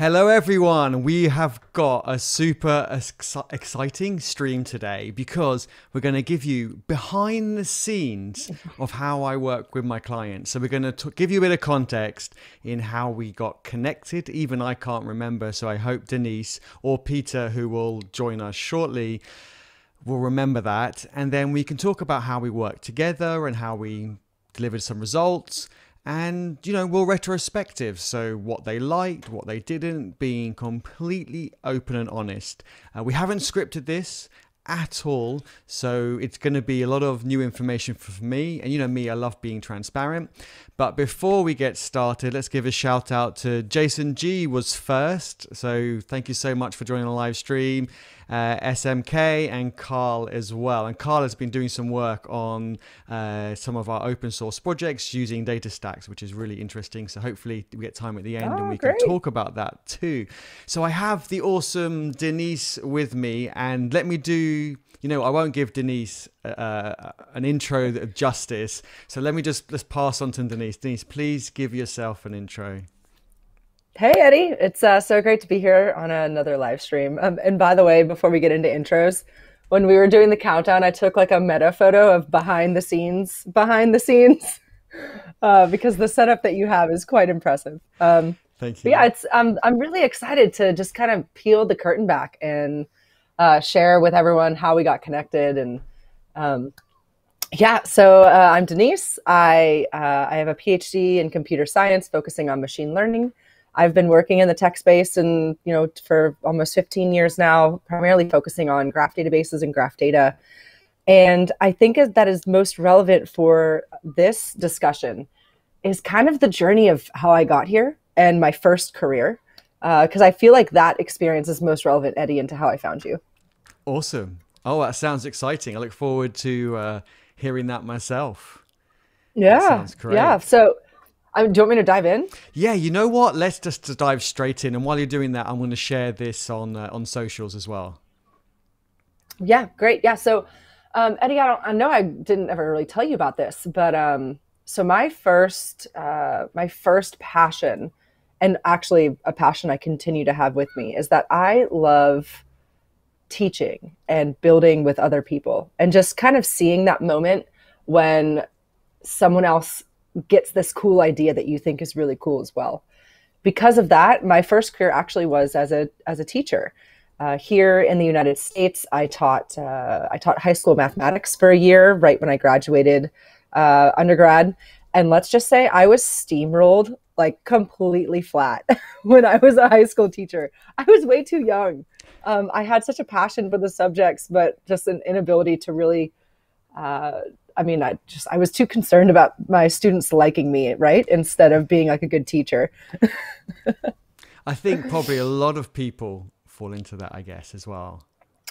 Hello, everyone. We have got a super ex- exciting stream today because we're going to give you behind the scenes of how I work with my clients. So, we're going to give you a bit of context in how we got connected. Even I can't remember. So, I hope Denise or Pieter, who will join us shortly, will remember that. And then we can talk about how we work together and how we delivered some results and you know we're retrospective. So what they liked what they didn't being completely open and honest. Uh, we haven't scripted this at all. So it's going to be a lot of new information for me. And you know me i love being transparent but before we get started let's give a shout out to jason g was first so thank you so much for joining the live stream uh, SMK and Carl as well. And Carl has been doing some work on uh, some of our open source projects using DataStax, which is really interesting. So hopefully we get time at the end oh, and we great. can talk about that too. So I have the awesome Denise with me, and let me do. You know, I won't give Denise uh, uh an intro of justice. So let me just let's pass on to Denise. Denise, please give yourself an intro. Hey, Eddie. It's uh, so great to be here on another live stream. Um, and by the way, before we get into intros, when we were doing the countdown, I took like a meta photo of behind the scenes, behind the scenes, uh, because the setup that you have is quite impressive. Um, Thank you. Yeah, it's um, I'm really excited to just kind of peel the curtain back and uh, share with everyone how we got connected and um, yeah, so uh, I'm Denise. I uh, I have a PhD in computer science, focusing on machine learning. I've been working in the tech space and you know for almost 15 years now, primarily focusing on graph databases and graph data. And I think that is most relevant for this discussion is kind of the journey of how I got here and my first career, because uh, I feel like that experience is most relevant, Eddie, into how I found you. Awesome. Oh, that sounds exciting. I look forward to uh, hearing that myself. Yeah. That yeah. So um, do you want me to dive in? Yeah, you know what? Let's just dive straight in. And while you're doing that, I'm going to share this on uh, on socials as well. Yeah, great. Yeah, so um, Eddie, I, don't, I know I didn't ever really tell you about this, but um, so my first uh, my first passion, and actually a passion I continue to have with me, is that I love teaching and building with other people, and just kind of seeing that moment when someone else gets this cool idea that you think is really cool as well. Because of that, my first career actually was as a as a teacher. Uh, here in the United States, I taught uh, I taught high school mathematics for a year right when I graduated uh, undergrad, and let's just say I was steamrolled like completely flat when I was a high school teacher. I was way too young. Um, I had such a passion for the subjects, but just an inability to really uh, I mean, I just I was too concerned about my students liking me, right? Instead of being like a good teacher. I think probably a lot of people fall into that, I guess, as well.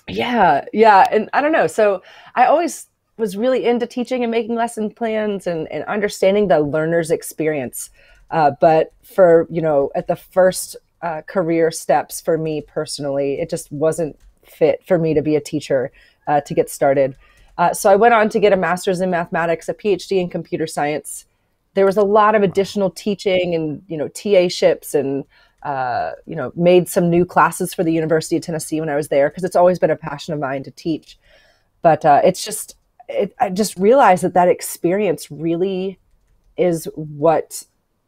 Yeah, yeah, and I don't know. So I always was really into teaching and making lesson plans and, and understanding the learner's experience. Uh, but for you know, at the first uh, career steps for me personally, it just wasn't fit for me to be a teacher uh, to get started. Uh, so I went on to get a master's in mathematics, a PhD in computer science. There was a lot of additional teaching and you know TA ships and uh, you know made some new classes for the University of Tennessee when I was there because it's always been a passion of mine to teach. But uh, it's just it, I just realized that that experience really is what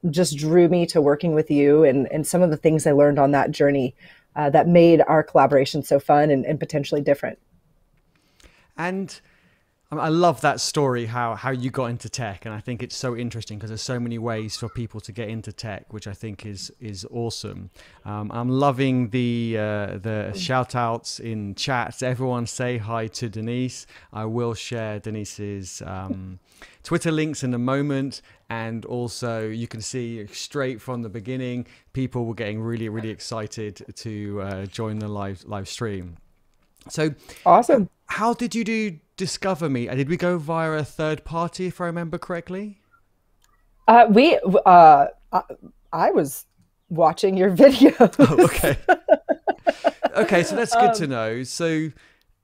just drew me to working with you and and some of the things I learned on that journey uh, that made our collaboration so fun and, and potentially different. And I love that story how how you got into tech, and I think it's so interesting because there's so many ways for people to get into tech, which I think is is awesome. Um, I'm loving the uh, the shout outs in chats. Everyone say hi to Denise. I will share Denise's um, Twitter links in a moment, and also you can see straight from the beginning, people were getting really really excited to uh, join the live live stream. So awesome! How did you do? discover me? Did we go via a third party, if I remember correctly? Uh, we, uh, I, I was watching your videos. Oh, okay. okay, so that's good um, to know. So,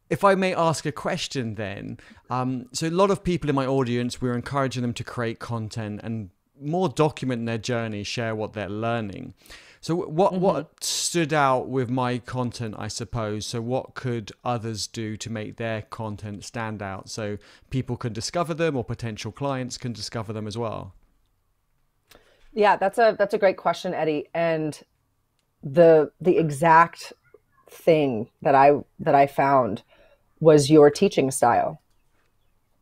if I may ask a question, then, um, so a lot of people in my audience, we're encouraging them to create content and more document their journey, share what they're learning. So what mm-hmm. what stood out with my content, I suppose? So what could others do to make their content stand out so people can discover them or potential clients can discover them as well? Yeah, that's a that's a great question, Eddie. And the the exact thing that I that I found was your teaching style.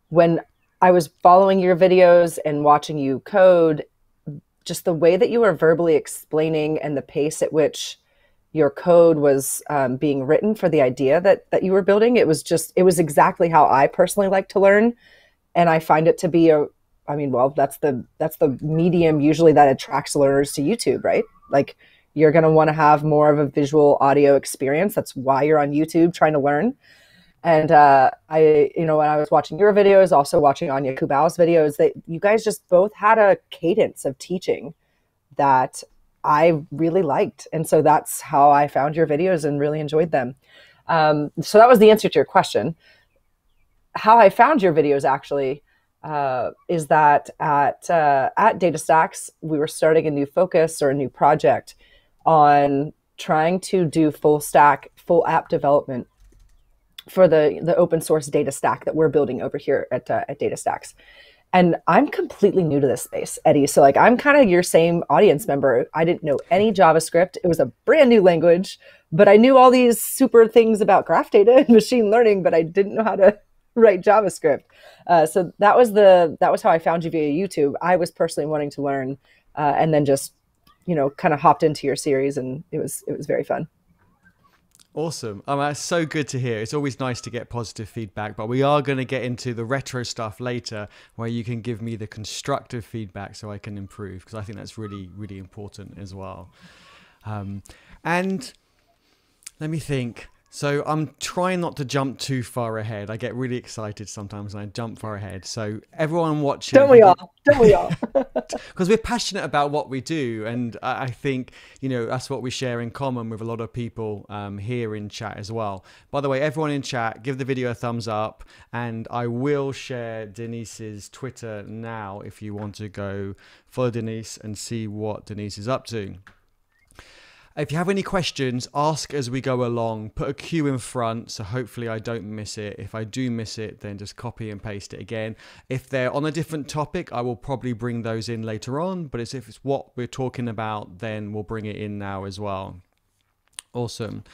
When I was following your videos and watching you code, just the way that you were verbally explaining and the pace at which your code was um, being written for the idea that that you were building, it was just it was exactly how I personally like to learn, and I find it to be a I mean, well, that's the that's the medium usually that attracts learners to YouTube, right? Like you're going to want to have more of a visual audio experience. That's why you're on YouTube trying to learn. And uh, I, you know, when I was watching your videos, also watching Ania Kubów's videos, that you guys just both had a cadence of teaching that I really liked, and so that's how I found your videos and really enjoyed them. Um, so that was the answer to your question. How I found your videos actually uh, is that at uh, at DataStax we were starting a new focus or a new project on trying to do full stack, full app development for the the open source data stack that we're building over here at uh, at DataStax. And I'm completely new to this space, Eddie. So like I'm kind of your same audience member. I didn't know any JavaScript. It was a brand new language, but I knew all these super things about graph data and machine learning, but I didn't know how to write JavaScript. Uh, so that was the that was how I found you via YouTube. I was personally wanting to learn, uh, and then just you know kind of hopped into your series, and it was it was very fun. Awesome. Um, that's so good to hear. It's always nice to get positive feedback, but we are going to get into the retro stuff later where you can give me the constructive feedback so I can improve because I think that's really, really important as well. Um, and let me think. So I'm trying not to jump too far ahead. I get really excited sometimes and I jump far ahead. So everyone watching, don't we all? Don't we all? Because we're passionate about what we do, and I think you know that's what we share in common with a lot of people um, here in chat as well. By the way, everyone in chat, give the video a thumbs up, and I will share Denise's Twitter now if you want to go follow Denise and see what Denise is up to. If you have any questions, ask as we go along. Put a cue in front so hopefully I don't miss it. If I do miss it, then just copy and paste it again. If they're on a different topic, I will probably bring those in later on. But if it's what we're talking about, then we'll bring it in now as well. Awesome.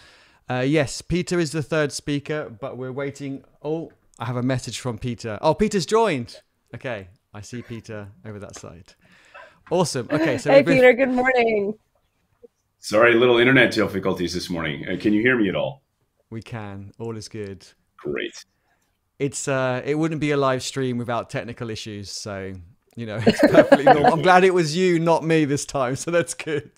Uh, yes, Pieter is the third speaker, but we're waiting. Oh, I have a message from Pieter. Oh, Pieter's joined. Okay, I see Pieter over that side. Awesome. Okay, so hey, Pieter. Good morning. Sorry, little internet difficulties this morning. Uh, can you hear me at all? We can. All is good. Great. It's uh, it wouldn't be a live stream without technical issues, so you know it's perfectly normal. I'm glad it was you, not me, this time. So that's good.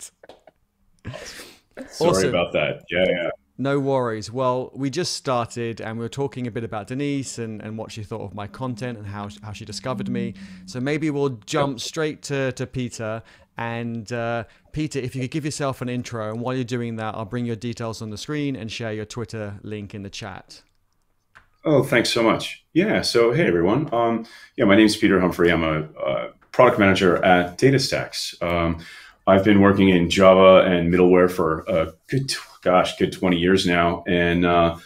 Sorry awesome. about that. Yeah, yeah. No worries. Well, we just started and we were talking a bit about Denise and, and what she thought of my content and how, how she discovered me. So maybe we'll jump straight to, to Pieter and uh, Pieter, if you could give yourself an intro, and while you're doing that, I'll bring your details on the screen and share your Twitter link in the chat. Oh, thanks so much. Yeah. So, hey everyone. Um, yeah, my name is Pieter Humphrey. I'm a, a product manager at DataStax. Um, I've been working in Java and middleware for a good, gosh, good 20 years now, and uh,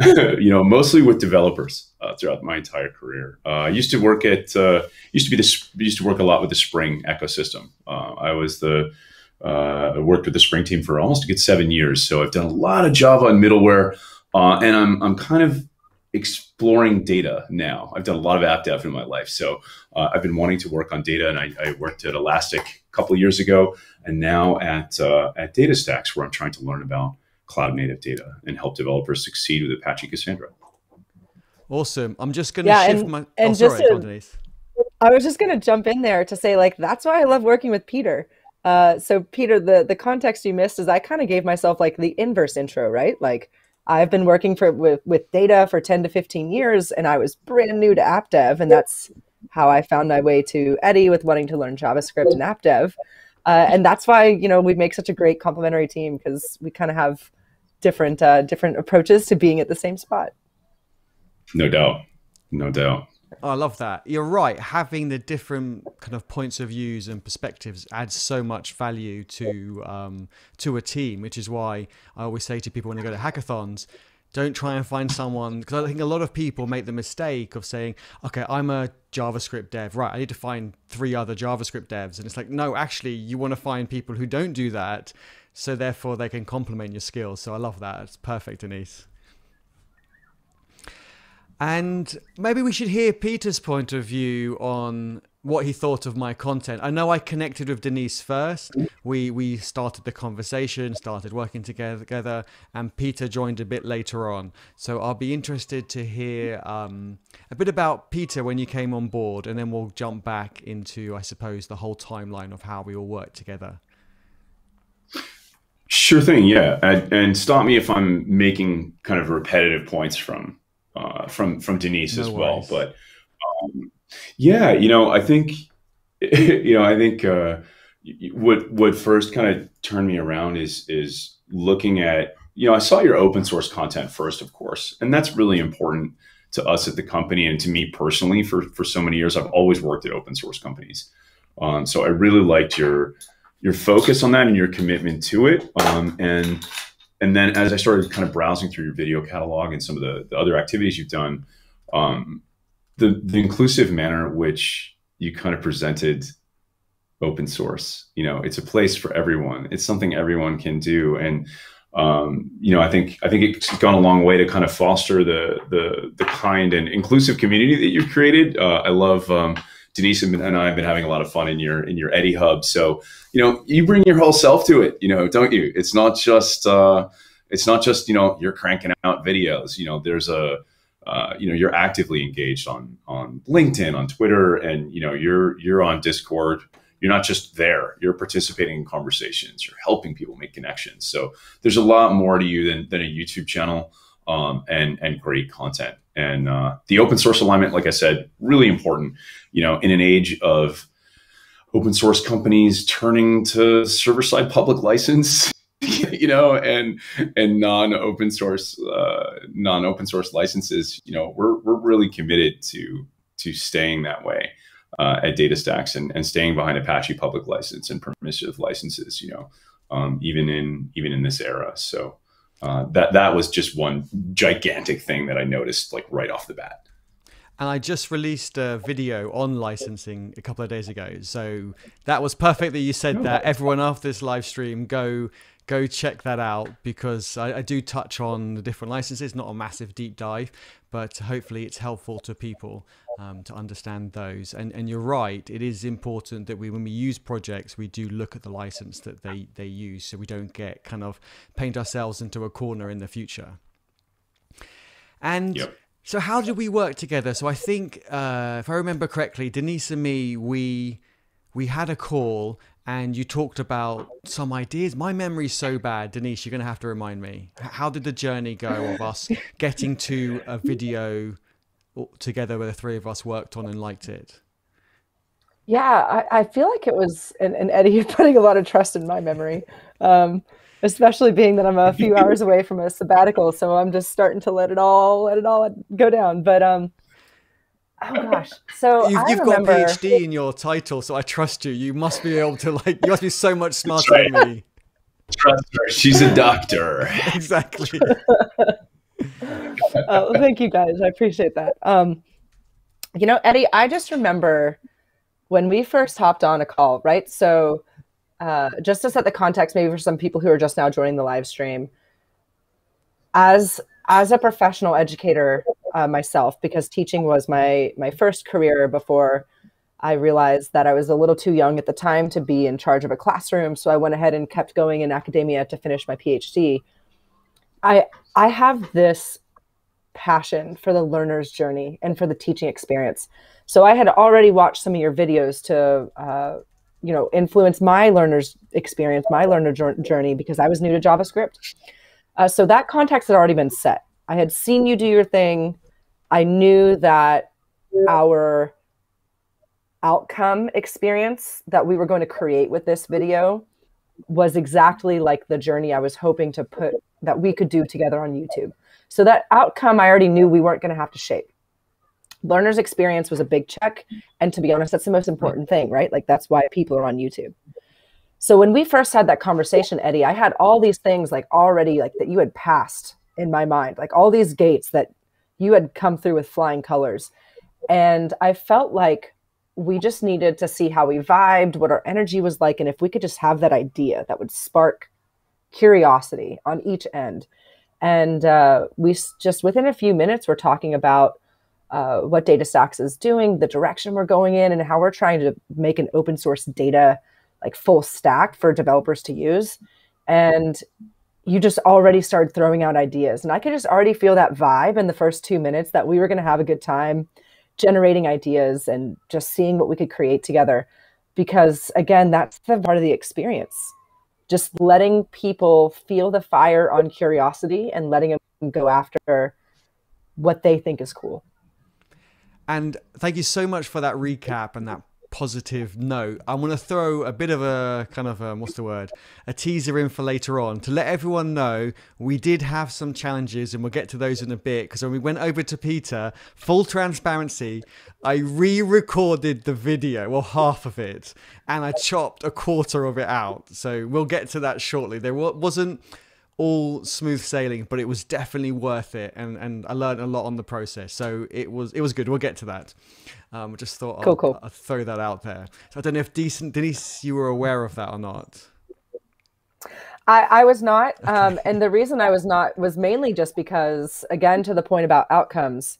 you know, mostly with developers uh, throughout my entire career. Uh, I used to work at uh, used to be this used to work a lot with the Spring ecosystem. Uh, I was the uh, worked with the Spring team for almost a good seven years, so I've done a lot of Java and middleware, and I'm I'm kind of exploring data now. I've done a lot of app dev in my life, so I've been wanting to work on data, and I, I worked at Elastic couple years ago, and now at at DataStax, where I'm trying to learn about cloud native data and help developers succeed with Apache Cassandra. Awesome. I'm just going to yeah, shift and, my. And oh, just sorry, to, I was just going to jump in there to say, like, that's why I love working with Pieter. Uh, so, Pieter, the the context you missed is I kind of gave myself like the inverse intro, right? Like, I've been working for with with data for 10 to 15 years, and I was brand new to app dev, and that's how I found my way to Eddie with wanting to learn JavaScript and app dev. Uh, and that's why you know we make such a great complementary team because we kind of have different uh, different approaches to being at the same spot. No doubt, no doubt. Oh, I love that. You're right. Having the different kind of points of views and perspectives adds so much value to um, to a team, which is why I always say to people when they go to hackathons, don't try and find someone because I think a lot of people make the mistake of saying, "Okay, I'm a JavaScript dev, right? I need to find three other JavaScript devs," and it's like, no, actually, you want to find people who don't do that, so therefore they can complement your skills. So I love that. It's perfect, Denise. And maybe we should hear Pieter's point of view on what he thought of my content. I know I connected with Denise first. We we started the conversation, started working together, together and Pieter joined a bit later on. So I'll be interested to hear um, a bit about Pieter when you came on board, and then we'll jump back into, I suppose, the whole timeline of how we all worked together. Sure thing, yeah, and, and stop me if I'm making kind of repetitive points from uh, from from Denise no as well. But um, yeah, you know, I think you know, I think uh, what what first kind of turned me around is is looking at you know, I saw your open source content first, of course, and that's really important to us at the company and to me personally. For for so many years, I've always worked at open source companies, um, so I really liked your your focus on that and your commitment to it. Um, and and then as I started kind of browsing through your video catalog and some of the, the other activities you've done, um, the the inclusive manner which you kind of presented open source, you know, it's a place for everyone. It's something everyone can do, and um, you know, I think I think it's gone a long way to kind of foster the the the kind and inclusive community that you've created. Uh, I love. Um, Denise and I have been having a lot of fun in your in your EddieHub. So you know, you bring your whole self to it. You know, don't you? It's not just uh, it's not just you know you're cranking out videos. You know, there's a uh, you know you're actively engaged on on LinkedIn, on Twitter, and you know you're you're on Discord. You're not just there; you're participating in conversations. You're helping people make connections. So there's a lot more to you than than a YouTube channel um, and and great content. And uh, the open source alignment, like I said, really important. You know, in an age of open source companies turning to server side public license, you know, and and non open source uh, non open source licenses, you know, we're we're really committed to to staying that way. Uh, at DataStax and, and staying behind Apache public license and permissive licenses, you know, um, even in even in this era. So uh, that that was just one gigantic thing that I noticed like right off the bat. And I just released a video on licensing a couple of days ago, so that was perfect that you said that. Everyone after this live stream, go go check that out because I, I, do touch on the different licenses, not a massive deep dive, but hopefully it's helpful to people um, to understand those. And, and you're right, it is important that we, when we use projects, we do look at the license that they, they use so we don't get kind of paint ourselves into a corner in the future. And yep. so, how did we work together? So, I think, uh, if I remember correctly, Denise and me, we we had a call and you talked about some ideas. My memory's so bad, Denise. You're going to have to remind me. How did the journey go of us getting to a video together where the three of us worked on and liked it? Yeah, I, I feel like it was, and, and Eddie, you're putting a lot of trust in my memory, um, especially being that I'm a few hours away from a sabbatical. So I'm just starting to let it all, let it all go down. But um, Oh gosh. So you've, you've remember... got PhD in your title, so I trust you. You must be able to like. You must be so much smarter right. than me. Trust her. She's a doctor. exactly. oh, thank you guys. I appreciate that. Um, you know, Eddie, I just remember when we first hopped on a call, right? So, uh, just to set the context, maybe for some people who are just now joining the live stream, as as a professional educator uh, myself because teaching was my my first career before I realized that I was a little too young at the time to be in charge of a classroom. So I went ahead and kept going in academia to finish my PhD. I I have this passion for the learner's journey and for the teaching experience. So I had already watched some of your videos to uh, you know influence my learner's experience, my learner journey because I was new to JavaScript. Uh, so that context had already been set. I had seen you do your thing. I knew that our outcome experience that we were going to create with this video was exactly like the journey I was hoping to put that we could do together on YouTube. So that outcome I already knew we weren't going to have to shape. learner's experience was a big check. And to be honest, that's the most important thing, right? Like that's why people are on YouTube. So when we first had that conversation, Eddie, I had all these things like already like that you had passed in my mind, like all these gates that you had come through with flying colors. And I felt like we just needed to see how we vibed, what our energy was like, and if we could just have that idea that would spark curiosity on each end. And uh, we just within a few minutes, we're talking about uh, what DataStax is doing, the direction we're going in, and how we're trying to make an open source data like full stack for developers to use. And you just already started throwing out ideas. And I could just already feel that vibe in the first two minutes that we were going to have a good time generating ideas and just seeing what we could create together. Because again, that's the part of the experience. Just letting people feel the fire on curiosity and letting them go after what they think is cool. And thank you so much for that recap and that positive note, I'm going to throw a bit of a kind of a, what's the word, a teaser in for later on to let everyone know we did have some challenges, and we'll get to those in a bit. Because when we went over to Pieter, full transparency, I re-recorded the video, well half of it, and I chopped a quarter of it out. So we'll get to that shortly. There wasn't all smooth sailing, but it was definitely worth it, and and I learned a lot on the process. So it was it was good. We'll get to that. Um, I just thought cool, I'll, cool. I'll throw that out there. So I don't know if decent Denise, you were aware of that or not. I, I was not, okay. um, and the reason I was not was mainly just because, again, to the point about outcomes.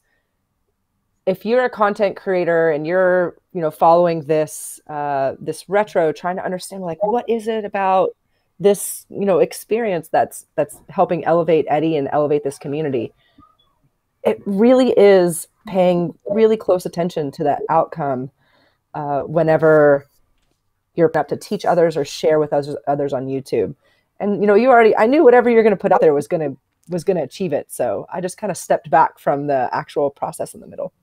If you're a content creator and you're, you know, following this uh, this retro, trying to understand like what is it about this you know experience that's that's helping elevate Eddie and elevate this community. It really is paying really close attention to that outcome uh, whenever you're about to teach others or share with others others on YouTube. And you know, you already I knew whatever you're going to put out there was going to was going to achieve it. So I just kind of stepped back from the actual process in the middle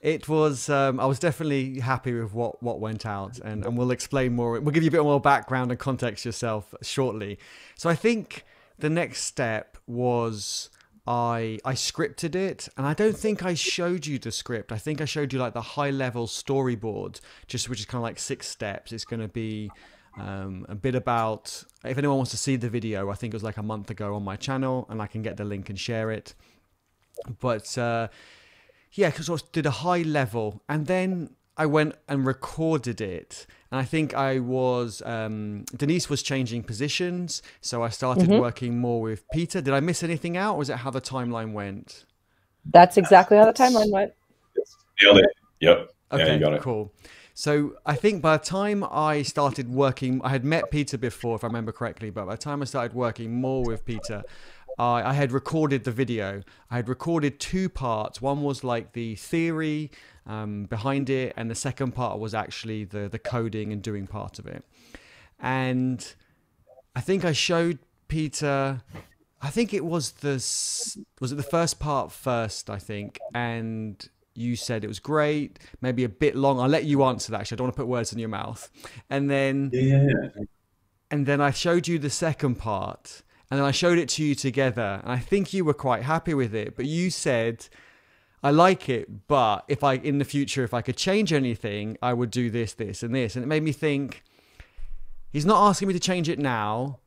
it was um, I was definitely happy with what what went out and, and we'll explain more we'll give you a bit more background and context yourself shortly. So I think the next step was I I scripted it and I don't think I showed you the script. I think I showed you like the high level storyboard just which is kind of like six steps. It's going to be um, a bit about if anyone wants to see the video I think it was like a month ago on my channel and I can get the link and share it. But uh, yeah, because I did a high level, and then I went and recorded it. And I think I was um, Denise was changing positions, so I started mm-hmm. working more with Pieter. Did I miss anything out, or was it how the timeline went? That's exactly how the timeline went. Nailed it. Yep. Okay. Yeah, you got it. Cool. So I think by the time I started working, I had met Pieter before, if I remember correctly. But by the time I started working more with Pieter, I, I had recorded the video. I had recorded two parts. One was like the theory um, behind it, and the second part was actually the the coding and doing part of it. And I think I showed Pieter. I think it was the was it the first part first. I think, and you said it was great. Maybe a bit long. I'll let you answer that. Actually, I don't want to put words in your mouth. And then, yeah. And then I showed you the second part, and then I showed it to you together, and I think you were quite happy with it. But you said, "I like it, but if I in the future, if I could change anything, I would do this, this, and this." And it made me think, he's not asking me to change it now,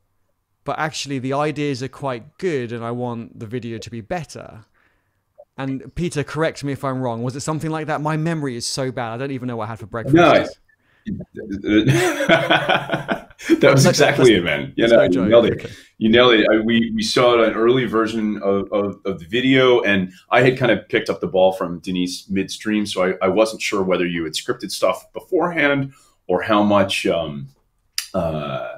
but actually the ideas are quite good, and I want the video to be better. And Pieter, correct me if I'm wrong. Was it something like that? My memory is so bad; I don't even know what I had for breakfast. No. that was exactly it, man. You, know, you nailed it. You nailed it. I, we we saw an early version of, of, of, the video, and I had kind of picked up the ball from Denise midstream, so I, I wasn't sure whether you had scripted stuff beforehand or how much, um, uh,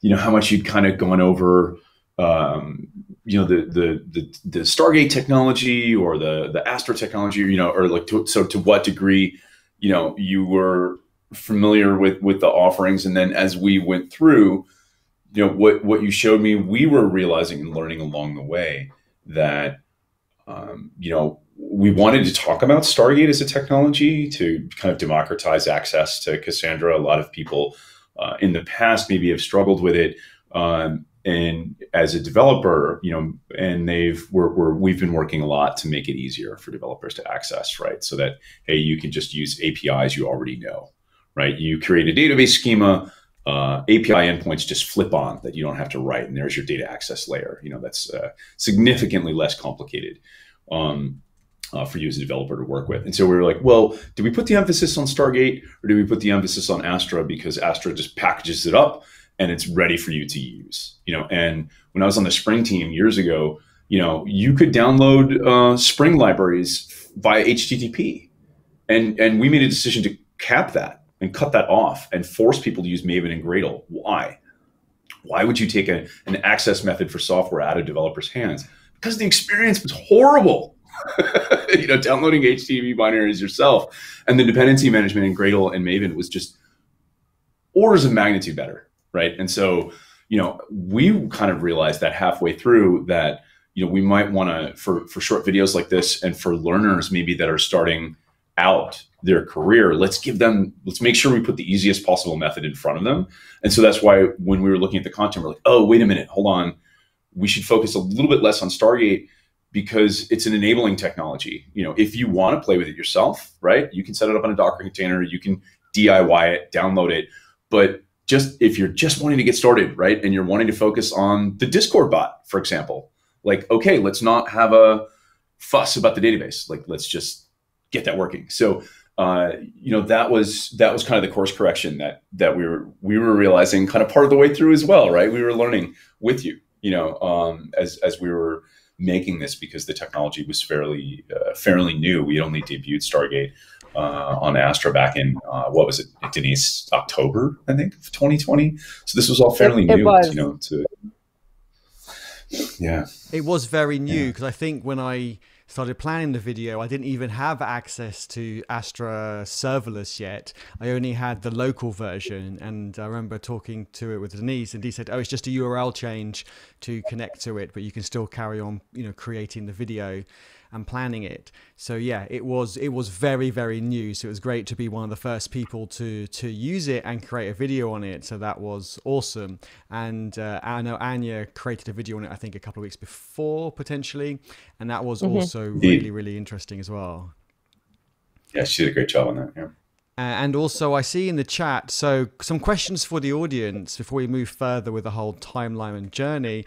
you know, how much you'd kind of gone over, um, you know, the, the the the Stargate technology or the the Astra technology, you know, or like to, so to what degree, you know, you were familiar with with the offerings. And then as we went through you know what what you showed me we were realizing and learning along the way that um, you know we wanted to talk about stargate as a technology to kind of democratize access to cassandra. A lot of people uh, in the past maybe have struggled with it um, and as a developer, you know, and they've we're, we're we've been working a lot to make it easier for developers to access, right? So that hey, you can just use APIs you already know, right? You create a database schema, uh, API endpoints just flip on that you don't have to write, and there's your data access layer. You know, that's uh, significantly less complicated. Um, uh, for you as a developer to work with. And so we were like, well, do we put the emphasis on Stargate or do we put the emphasis on Astra because Astra just packages it up and it's ready for you to use. You know, and when I was on the Spring team years ago, you know, you could download uh, Spring libraries via HTTP, and and we made a decision to cap that and cut that off and force people to use Maven and Gradle. Why? Why would you take a, an access method for software out of developers' hands? Because the experience was horrible. you know, downloading HTTP binaries yourself, and the dependency management in Gradle and Maven was just orders of magnitude better right? And so, you know, we kind of realized that halfway through that, you know, we might want to for for short videos like this and for learners maybe that are starting out their career, let's give them let's make sure we put the easiest possible method in front of them. And so that's why when we were looking at the content, we're like, oh, wait a minute, hold on. We should focus a little bit less on Stargate because it's an enabling technology. You know, if you want to play with it yourself, right? You can set it up on a Docker container, you can DIY it, download it, but just if you're just wanting to get started, right, and you're wanting to focus on the Discord bot, for example, like okay, let's not have a fuss about the database. Like let's just get that working. So uh, you know that was that was kind of the course correction that that we were we were realizing kind of part of the way through as well, right? We were learning with you, you know, um, as as we were making this because the technology was fairly uh, fairly new. We only debuted Stargate uh, on Astra back in uh, what was it, Denise? October, I think, of 2020. So this was all fairly it, new, was. you know. To yeah, it was very new because yeah. I think when I started planning the video, I didn't even have access to Astra serverless yet. I only had the local version, and I remember talking to it with Denise, and he said, "Oh, it's just a URL change to connect to it, but you can still carry on, you know, creating the video." And planning it. So yeah, it was it was very very new. So it was great to be one of the first people to to use it and create a video on it. So that was awesome. And uh, I know Ania created a video on it. I think a couple of weeks before potentially, and that was mm-hmm. also really really interesting as well. Yeah, she did a great job on that. Yeah. Uh, and also, I see in the chat, so some questions for the audience before we move further with the whole timeline and journey.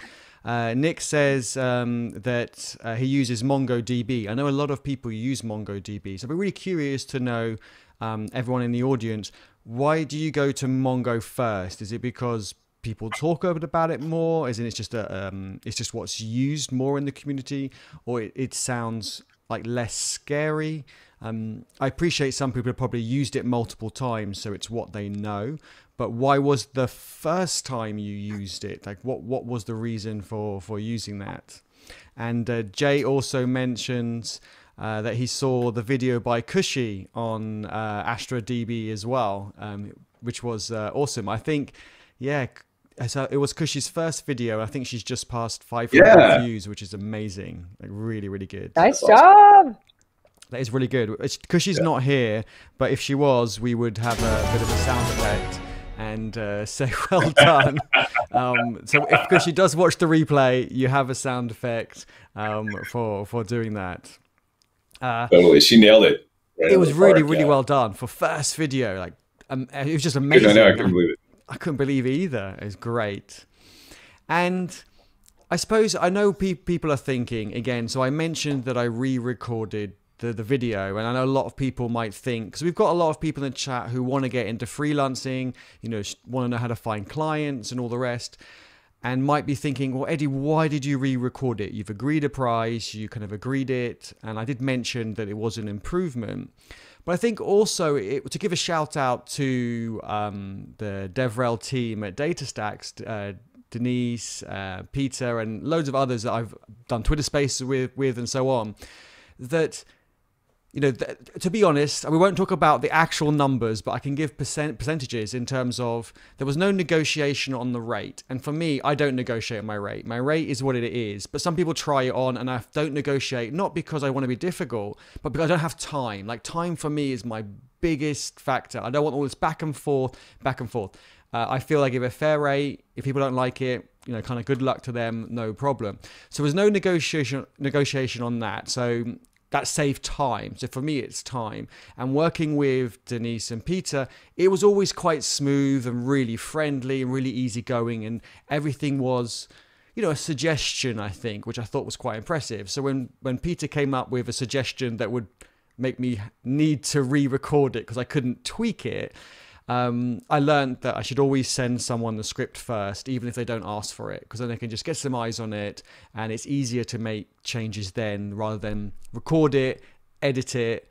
Uh, Nick says um, that uh, he uses MongoDB. I know a lot of people use MongoDB, so I'd be really curious to know, um, everyone in the audience, why do you go to Mongo first? Is it because people talk about it more? Is it it's just a, um, it's just what's used more in the community, or it, it sounds like less scary? Um, I appreciate some people have probably used it multiple times, so it's what they know but why was the first time you used it? Like, what what was the reason for for using that? And uh, Jay also mentions uh, that he saw the video by Cushy on uh, Astra DB as well, um, which was uh, awesome. I think, yeah. So it was Cushy's first video. I think she's just passed 500 yeah. views, which is amazing. Like really, really good. Nice That's job. Awesome. That is really good. Because she's yeah. not here, but if she was, we would have a bit of a sound effect and uh, say well done. um, so if because she does watch the replay, you have a sound effect um, for for doing that. Uh, totally, she nailed it. Right it was really park, really yeah. well done for first video. Like um, it was just amazing. I know, I couldn't believe it. I couldn't believe it either. It was great, and. I suppose I know pe- people are thinking again. So I mentioned that I re-recorded the, the video. And I know a lot of people might think, because we've got a lot of people in the chat who want to get into freelancing, you know, want to know how to find clients and all the rest, and might be thinking, well, Eddie, why did you re record it? You've agreed a price, you kind of agreed it. And I did mention that it was an improvement. But I think also it, to give a shout out to um, the DevRel team at DataStax, uh, Denise, uh, Pieter, and loads of others that I've done Twitter Spaces with, with and so on, that you know, th- to be honest, we won't talk about the actual numbers, but I can give percent percentages in terms of there was no negotiation on the rate. And for me, I don't negotiate my rate. My rate is what it is. But some people try it on, and I don't negotiate not because I want to be difficult, but because I don't have time. Like time for me is my biggest factor. I don't want all this back and forth, back and forth. Uh, I feel I give a fair rate. If people don't like it, you know, kind of good luck to them, no problem. So there's no negotiation negotiation on that. So that saved time. So for me, it's time. And working with Denise and Pieter, it was always quite smooth and really friendly and really easygoing, and everything was, you know, a suggestion. I think, which I thought was quite impressive. So when when Pieter came up with a suggestion that would make me need to re-record it because I couldn't tweak it. Um, I learned that I should always send someone the script first, even if they don't ask for it, because then they can just get some eyes on it, and it's easier to make changes then rather than record it, edit it,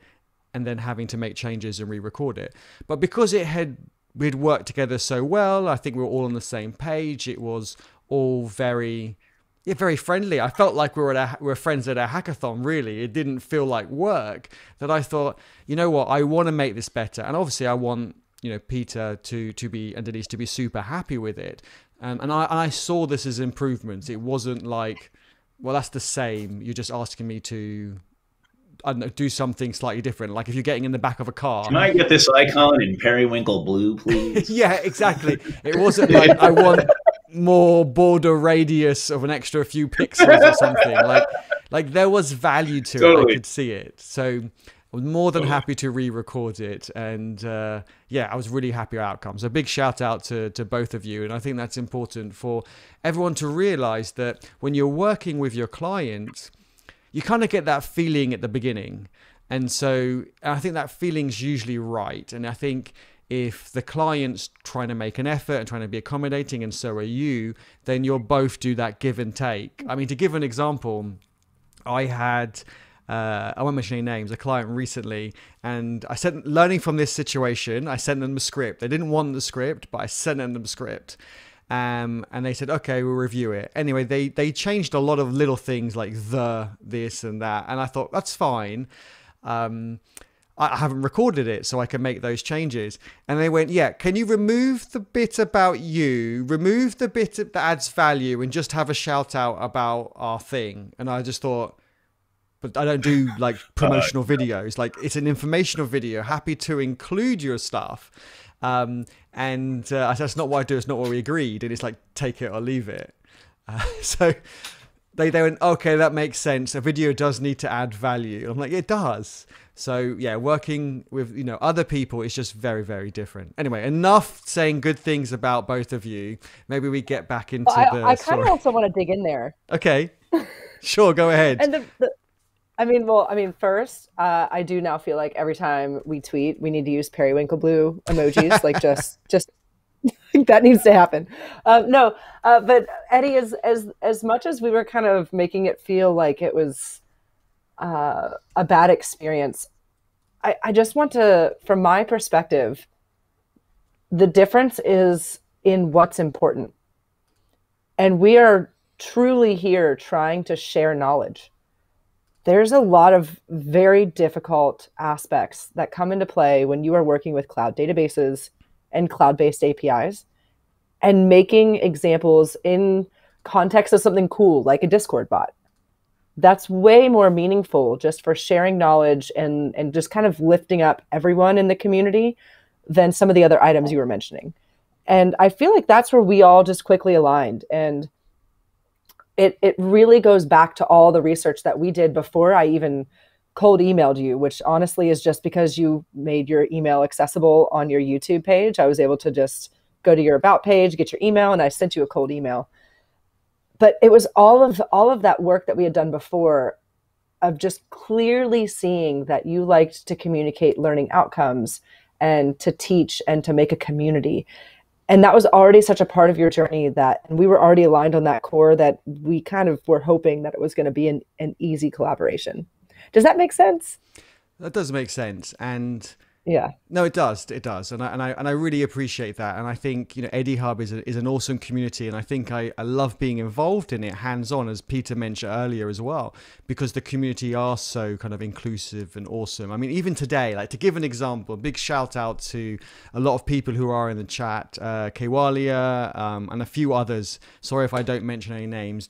and then having to make changes and re-record it. But because it had we'd worked together so well, I think we were all on the same page. It was all very yeah, very friendly. I felt like we were a, we were friends at a hackathon. Really, it didn't feel like work. That I thought, you know what, I want to make this better, and obviously, I want you know Pieter to to be and Denise to be super happy with it. Um, and I I saw this as improvements. It wasn't like, well, that's the same. You're just asking me to. I don't know, do something slightly different. Like if you're getting in the back of a car. Can I get this icon in periwinkle blue, please? yeah, exactly. It wasn't like I want more border radius of an extra few pixels or something. Like, like there was value to totally. it. I could see it. So I was more than happy to re-record it, and uh, yeah, I was really happy with outcome. So big shout out to to both of you, and I think that's important for everyone to realize that when you're working with your client, you kind of get that feeling at the beginning, and so I think that feeling's usually right, and I think if the client's trying to make an effort and trying to be accommodating and so are you then you'll both do that give and take. I mean to give an example i had uh, I won't mention any names, a client recently, and I sent, learning from this situation, I sent them a script. They didn't want the script, but I sent them the script. Um, and they said, okay, we'll review it. Anyway, they, they changed a lot of little things like the, this, and that. And I thought, that's fine. Um, I haven't recorded it, so I can make those changes. And they went, yeah, can you remove the bit about you, remove the bit that adds value, and just have a shout out about our thing? And I just thought, but I don't do like promotional videos. Like it's an informational video. Happy to include your stuff. Um, and uh, that's not what I do. It's not what we agreed. And it's like take it or leave it. Uh, so they they went okay, that makes sense. A video does need to add value. I'm like it does. So yeah, working with you know other people is just very very different. Anyway, enough saying good things about both of you. Maybe we get back into well, I, the. I kind of also want to dig in there. Okay, sure, go ahead. and the, the I mean, well, I mean, first, uh, I do now feel like every time we tweet, we need to use periwinkle blue emojis. like, just, just that needs to happen. Um, no, uh, but Eddie, as as as much as we were kind of making it feel like it was uh, a bad experience, I, I just want to, from my perspective, the difference is in what's important, and we are truly here trying to share knowledge there's a lot of very difficult aspects that come into play when you are working with cloud databases and cloud based APIs and making examples in context of something cool like a Discord bot. That's way more meaningful just for sharing knowledge and, and just kind of lifting up everyone in the community than some of the other items you were mentioning. And I feel like that's where we all just quickly aligned. And it it really goes back to all the research that we did before I even cold emailed you, which honestly is just because you made your email accessible on your YouTube page. I was able to just go to your about page, get your email, and I sent you a cold email. But it was all of all of that work that we had done before of just clearly seeing that you liked to communicate learning outcomes and to teach and to make a community and that was already such a part of your journey that and we were already aligned on that core that we kind of were hoping that it was going to be an, an easy collaboration. Does that make sense? That does make sense. And yeah. No it does it does and I, and I and I really appreciate that and I think you know EddieHub is, a, is an awesome community and I think I, I love being involved in it hands on as Pieter mentioned earlier as well because the community are so kind of inclusive and awesome. I mean even today like to give an example big shout out to a lot of people who are in the chat uh, Kewalia um, and a few others. Sorry if I don't mention any names.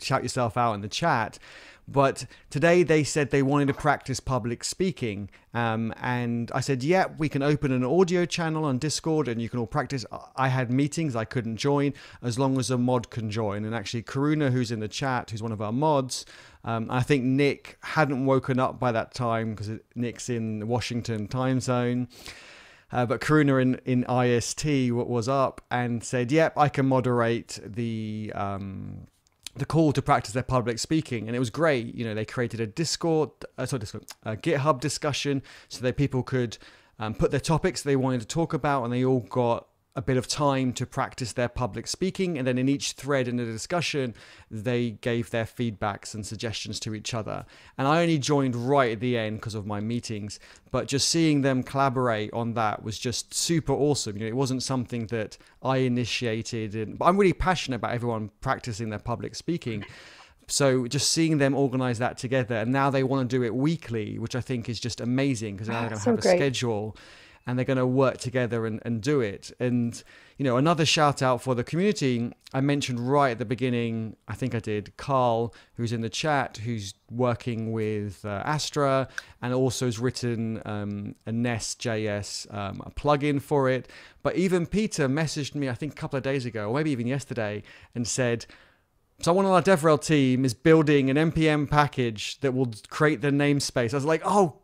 Shout yourself out in the chat But today they said they wanted to practice public speaking. Um, and I said, yeah, we can open an audio channel on Discord and you can all practice. I had meetings I couldn't join as long as a mod can join. And actually, Karuna, who's in the chat, who's one of our mods, um, I think Nick hadn't woken up by that time because Nick's in the Washington time zone. Uh, but Karuna in, in IST what was up and said, "Yep, I can moderate the um, the call to practice their public speaking." And it was great. You know, they created a Discord, uh, sorry, Discord, a GitHub discussion so that people could um, put their topics they wanted to talk about, and they all got a bit of time to practice their public speaking. And then in each thread in the discussion, they gave their feedbacks and suggestions to each other. And I only joined right at the end because of my meetings, but just seeing them collaborate on that was just super awesome. You know, it wasn't something that I initiated, and but I'm really passionate about everyone practicing their public speaking. So just seeing them organize that together, and now they want to do it weekly, which I think is just amazing because now they're ah, going to So have a schedule and they're going to work together and, and do it. And, you know, another shout out for the community. I mentioned right at the beginning, I think I did, Cahl, who's in the chat, who's working with uh, Astra and also has written um, a Nest.js um, a plugin for it. But even Pieter messaged me, I think, a couple of days ago, or maybe even yesterday, and said, someone on our DevRel team is building an npm package that will create the namespace. I was like, oh,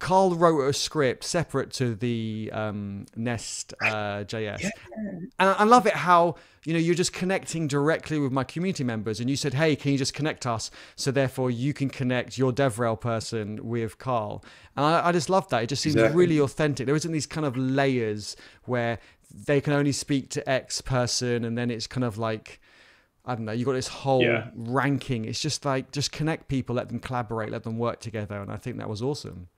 Cahl wrote a script separate to the um, Nest uh, JS, and I love it how you know you're just connecting directly with my community members, and you said, hey, can you just connect us? So therefore, you can connect your DevRel person with Cahl, and I, I just love that. It just seems Exactly. really authentic. There isn't these kind of layers where they can only speak to X person, and then it's kind of like. I don't know. You got this whole Yeah. ranking. It's just like just connect people, let them collaborate, let them work together, and I think that was awesome.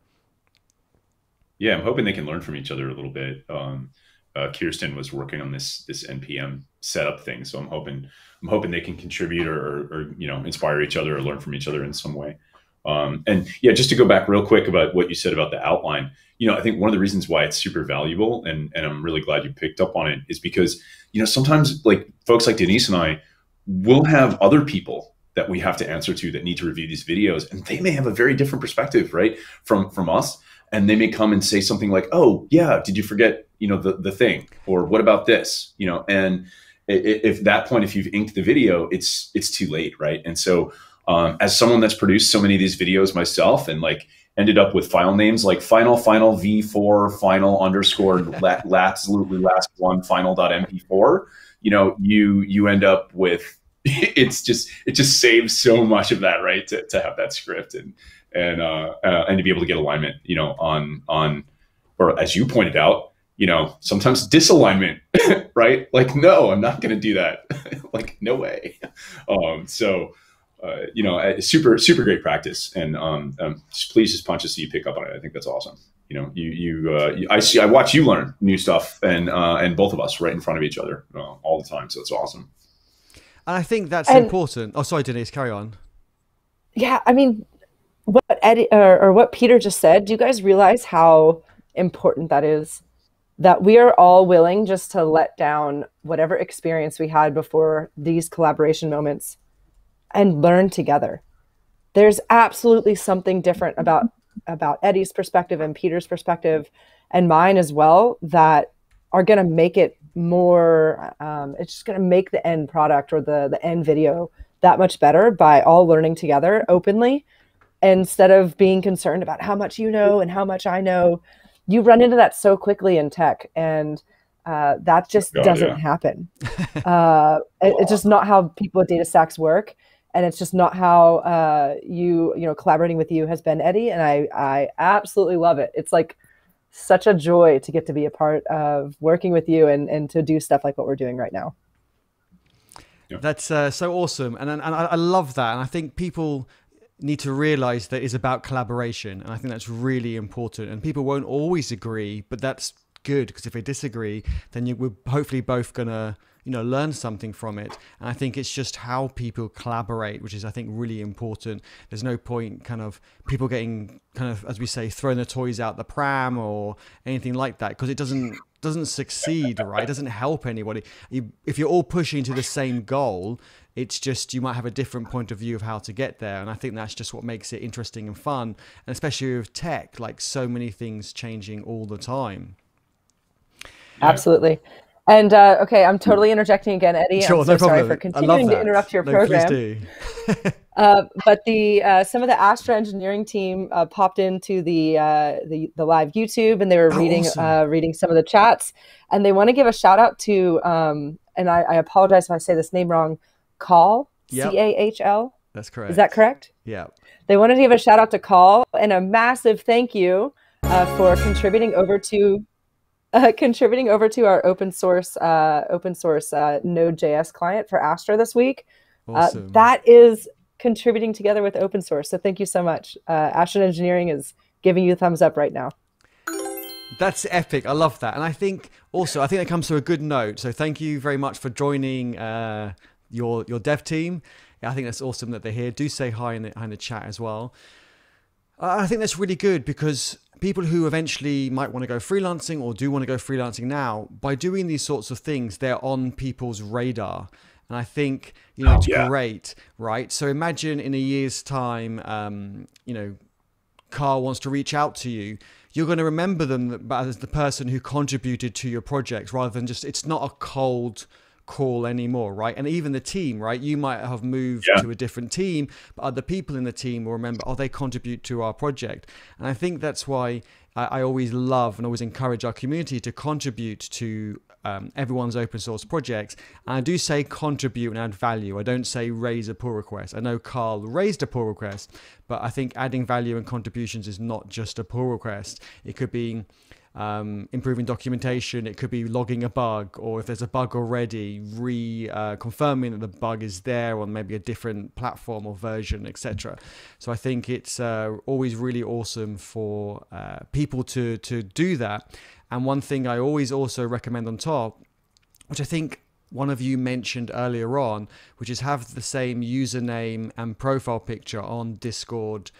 Yeah, I'm hoping they can learn from each other a little bit. Um, uh, Kirsten was working on this this npm setup thing, so I'm hoping I'm hoping they can contribute or, or, or you know inspire each other or learn from each other in some way. Um, and yeah, just to go back real quick about what you said about the outline, you know, I think one of the reasons why it's super valuable, and and I'm really glad you picked up on it, is because you know sometimes like folks like Denise and I will have other people that we have to answer to that need to review these videos, and they may have a very different perspective, right, from from us and they may come and say something like oh yeah did you forget you know the, the thing? Or what about this? You know and if that point if you've inked the video it's it's too late right? And so um, as someone that's produced so many of these videos myself and like ended up with file names like final final v4 final underscore la- absolutely last one final dot mp4 you know you you end up with it's just it just saves so much of that right to, to have that script and and uh, uh, and to be able to get alignment, you know, on on or as you pointed out, you know, sometimes disalignment, right? Like, no, I'm not going to do that. like, no way. Um, so, uh, you know, uh, super super great practice, and um, um, just please just punch to see you pick up on it. I think that's awesome. You know, you you, uh, you I see I watch you learn new stuff, and uh, and both of us right in front of each other uh, all the time. So it's awesome. And I think that's And- important. Oh, sorry, Denise, carry on. yeah i mean what eddie or, or what pieter just said do you guys realize how important that is that we are all willing just to let down whatever experience we had before these collaboration moments and learn together there's absolutely something different about about eddie's perspective and pieter's perspective and mine as well that are going to make it more um, it's just going to make the end product or the the end video that much better by all learning together openly instead of being concerned about how much you know and how much I know. You run into that so quickly in tech, and uh, that just God, doesn't yeah. happen. uh, it- it's just not how people at DataStax work, and it's just not how uh, you you know collaborating with you has been, Eddie. And I I absolutely love it. It's like such a joy to get to be a part of working with you and and to do stuff like what we're doing right now. That's uh, so awesome, and and I, I love that. And I think people need to realize that it's about collaboration, and I think that's really important. And people won't always agree, but that's good because if they disagree, then you, we're hopefully both gonna you know learn something from it. And I think it's just how people collaborate, which is I think really important. There's no point kind of people getting kind of as we say throwing the toys out the pram or anything like that because it doesn't doesn't succeed, right? It doesn't help anybody. You, if you're all pushing to the same goal, it's just you might have a different point of view of how to get there, and I think that's just what makes it interesting and fun, and especially with tech, like so many things changing all the time. Absolutely. And uh, okay, I'm totally interjecting again, Eddie. Sure, I'm so no sorry problem. for continuing to interrupt your no, program. Please do. uh, but the uh, some of the Astra engineering team uh, popped into the, uh, the the live YouTube, and they were Oh, reading awesome. uh, reading some of the chats, and they want to give a shout out to. Um, and I, I apologize if I say this name wrong. Cahl C. A H L. That's correct. Is that correct? Yeah. They wanted to give a shout out to Cahl and a massive thank you uh, for contributing over to uh, contributing over to our open source uh, open source uh, Node.js client for Astra this week. Uh, Awesome. that is contributing together with open source. So thank you so much. Uh, Astra Engineering is giving you a thumbs up right now. That's epic. I love that. And I think also, I think that comes to a good note. So thank you very much for joining uh, your your dev team. I think that's awesome that they're here. Do say hi in the, in the chat as well. Uh, I think that's really good because people who eventually might want to go freelancing or do want to go freelancing now, by doing these sorts of things, they're on people's radar. And I think, you know, it's Yeah. great, right? So imagine in a year's time, um, you know, Cahl wants to reach out to you, you're going to remember them as the person who contributed to your project rather than just, it's not a cold call anymore, right? And even the team, right? You might have moved Yeah. to a different team, but other people in the team will remember, oh, they contribute to our project. And I think that's why I, I always love and always encourage our community to contribute to um, everyone's open source projects. And I do say contribute and add value. I don't say raise a pull request. I know Cahl raised a pull request, but I think adding value and contributions is not just a pull request. It could be um, improving documentation. It could be logging a bug, or if there's a bug already, re uh, confirming that the bug is there on maybe a different platform or version, etc. So I think it's uh, always really awesome for uh, people to to do that. And one thing I always also recommend on top, which I think one of you mentioned earlier on, which is have the same username and profile picture on Discord,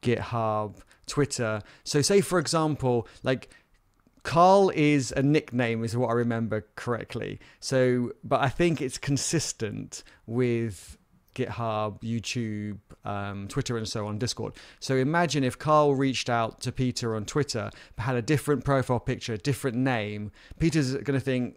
GitHub, Twitter. So say for example, like Cahl is a nickname, is what I remember correctly. So, but I think it's consistent with GitHub, YouTube, um, Twitter, and so on, Discord. So imagine if Cahl reached out to Pieter on Twitter, but had a different profile picture, different name. Pieter's going to think,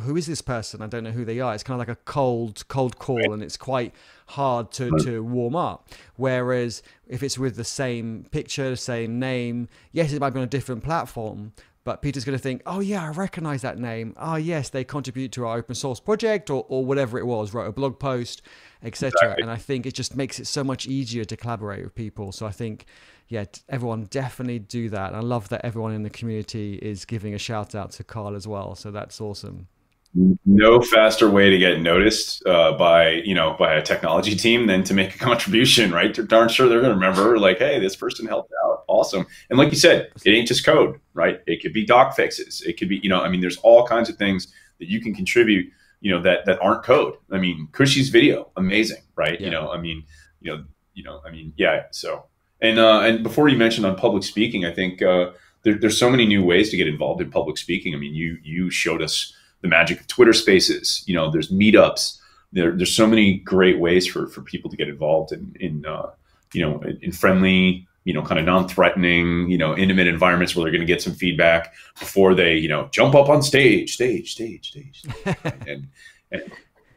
who is this person? I don't know who they are. It's kind of like a cold, cold call, and it's quite hard to, to warm up. Whereas if it's with the same picture, same name, yes, it might be on a different platform, but Pieter's going to think, oh yeah, I recognize that name. Oh yes, they contribute to our open source project or, or whatever it was, wrote a blog post, etc. Exactly. And I think it just makes it so much easier to collaborate with people. So I think, yeah, everyone definitely do that. I love that everyone in the community is giving a shout out to Cahl as well. So that's awesome. No faster way to get noticed uh, by you know by a technology team than to make a contribution right? They're darn sure they're going to remember like hey this person helped out. Awesome. And like you said it ain't just code right? It could be doc fixes. It could be you know i mean there's all kinds of things that you can contribute you know that that aren't code. I mean cushy's video amazing right? Yeah. you know i mean you know you know i mean yeah so. And uh and before you mentioned on public speaking i think uh there, there's so many new ways to get involved in public speaking. I mean you you showed us the magic of Twitter Spaces. You know, there's meetups. There, there's so many great ways for for people to get involved in in uh, you know in friendly, you know, kind of non-threatening, you know, intimate environments where they're going to get some feedback before they you know jump up on stage, stage, stage, stage, and and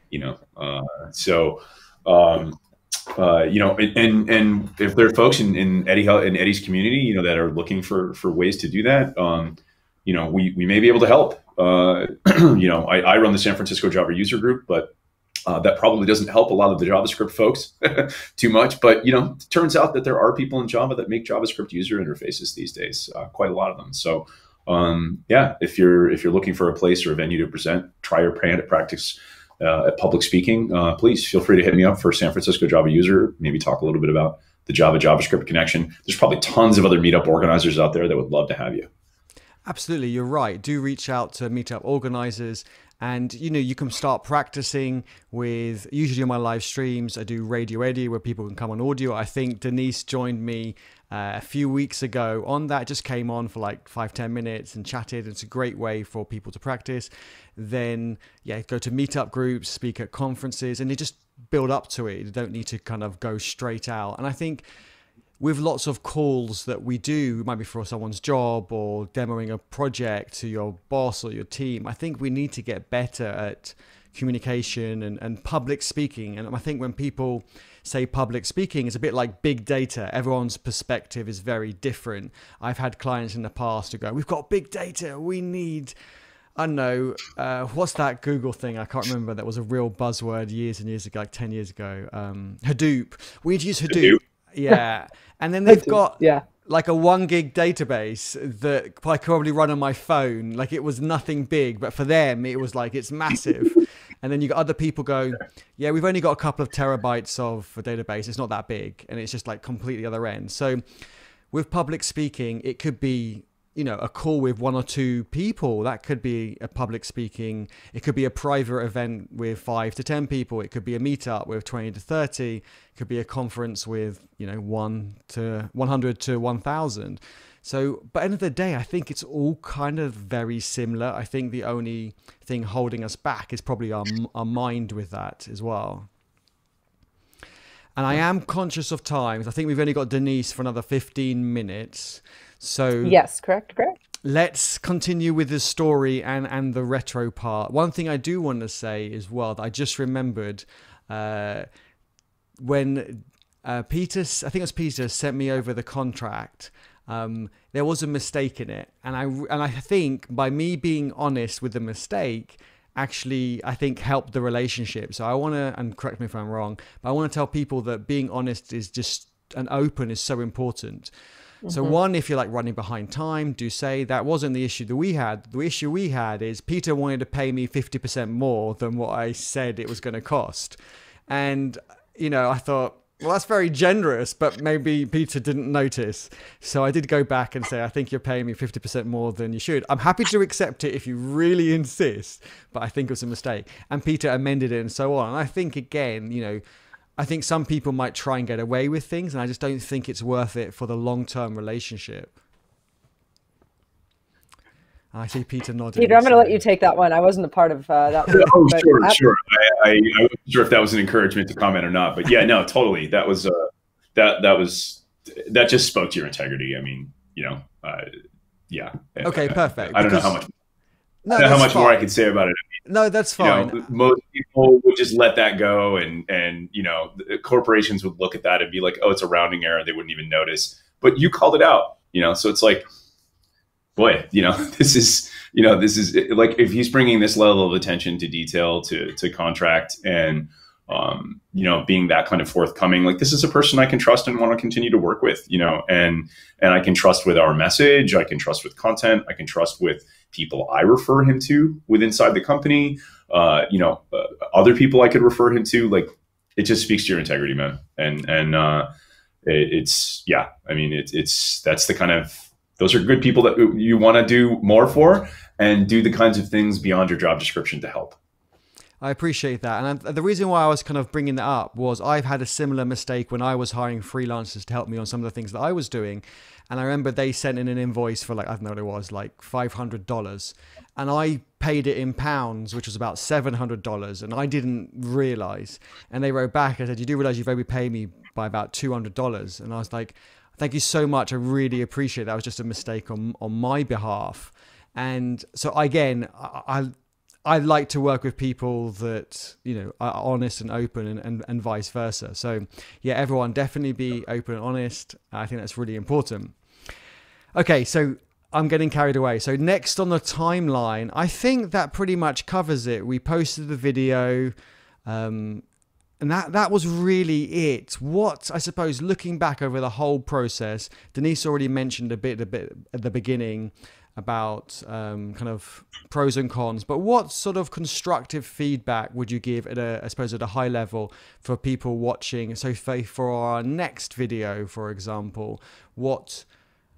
you know, uh, so. Um, uh, you know, and, and and if there are folks in, in Eddie in Eddie's community, you know, that are looking for for ways to do that, um, you know, we we may be able to help. Uh, you know, I, I run the San Francisco Java user group, but uh, that probably doesn't help a lot of the JavaScript folks too much. But you know, it turns out that there are people in Java that make JavaScript user interfaces these days, uh, quite a lot of them. So um, yeah, if you're if you're looking for a place or a venue to present, try your hand at practice uh, at public speaking, uh, please feel free to hit me up for San Francisco Java user. Maybe talk a little bit about the Java JavaScript connection. There's probably tons of other meetup organizers out there that would love to have you. Absolutely, you're right. Do reach out to meetup organizers. And you know, you can start practicing with usually on my live streams. I do Radio Eddie where people can come on audio. I think Denise joined me uh, a few weeks ago on that. Just came on for like five ten minutes and chatted. It's a great way for people to practice. Then yeah, go to meetup groups, speak at conferences, and they just build up to it. You don't need to kind of go straight out. And I think with lots of calls that we do, it might be for someone's job or demoing a project to your boss or your team, I think we need to get better at communication and, and public speaking. And I think when people say public speaking, it's a bit like big data. Everyone's perspective is very different. I've had clients in the past who go, We've got big data, we need. I don't know uh, what's that Google thing. I can't remember. That was a real buzzword years and years ago, like ten years ago. Um, Hadoop. We'd use Hadoop. Hadoop. Yeah, and then they've got yeah like a one gig database that I could probably run on my phone. Like it was nothing big, but for them it was like it's massive. and then you got other people go, yeah, we've only got a couple of terabytes of a database. It's not that big, and it's just like completely other end. So with public speaking, it could be you know a call with one or two people. That could be a public speaking it could be a private event with 5 to 10 people it could be a meetup with 20 to 30 it could be a conference with you know 1 to 100 to 1000 so but end of the day i think it's all kind of very similar. I think the only thing holding us back is probably our, our mind with that as well and I am conscious of times. I think we've only got Denise for another 15 minutes. So yes, correct, correct. Let's continue with the story and and the retro part. One thing I do want to say as well that I just remembered uh, when uh, Pieter, I think it was Pieter, sent me over the contract. Um, there was a mistake in it, and I and I think by me being honest with the mistake, actually I think help the relationship. So I want to, and correct me if I'm wrong, but I want to tell people that being honest is just and open is so important. So mm-hmm. one, if you're like running behind time, do say that wasn't the issue that we had. The issue we had is Pieter wanted to pay me 50% more than what I said it was going to cost. And, you know, I thought, well, that's very generous, but maybe Pieter didn't notice. So I did go back and say, I think you're paying me 50% more than you should. I'm happy to accept it if you really insist, but I think it was a mistake. And Pieter amended it and so on. And I think, again, you know, I think some people might try and get away with things, and I just don't think it's worth it for the long term relationship. I see Pieter nodding. Pieter, I'm going to let you take that one. I wasn't a part of uh, that. One, oh, sure, sure. I, I, I, wasn't sure if that was an encouragement to comment or not, but yeah, no, totally. That was uh, that that was that just spoke to your integrity. I mean, you know, uh, yeah. Okay, perfect. I, I don't know how much. No, how much fine. more I could say about it. No, that's fine. You know, most people would just let that go, and and you know, corporations would look at that and be like, "Oh, it's a rounding error." They wouldn't even notice. But you called it out. You know, so it's like, boy, you know, this is you know, this is like if he's bringing this level of attention to detail to to contract and um, you know, being that kind of forthcoming, like this is a person I can trust and want to continue to work with, you know, and and I can trust with our message, I can trust with content, I can trust with people I refer him to with inside the company, uh, you know, uh, other people I could refer him to. Like it just speaks to your integrity, man. And and uh, it, it's yeah, I mean it's it's that's the kind of those are good people that you want to do more for and do the kinds of things beyond your job description to help. I appreciate that. And uh, the reason why I was kind of bringing that up was I've had a similar mistake when I was hiring freelancers to help me on some of the things that I was doing. And I remember they sent in an invoice for like, I don't know what it was, like $500. And I paid it in pounds, which was about $700. And I didn't realize. And they wrote back and said, You do realize you've overpaid me by about $200. And I was like, Thank you so much. I really appreciate that. It was just a mistake on, on my behalf. And so, again, I, I I like to work with people that you know are honest and open, and, and, and vice versa. So yeah, everyone definitely be open and honest. I think that's really important. Okay, so I'm getting carried away. So next on the timeline, I think that pretty much covers it. We posted the video. Um, and that that was really it. What I suppose, looking back over the whole process, Denise already mentioned a bit, a bit at the beginning about um, kind of pros and cons, but what sort of constructive feedback would you give at a, I suppose, at a high level for people watching? So, for our next video, for example, what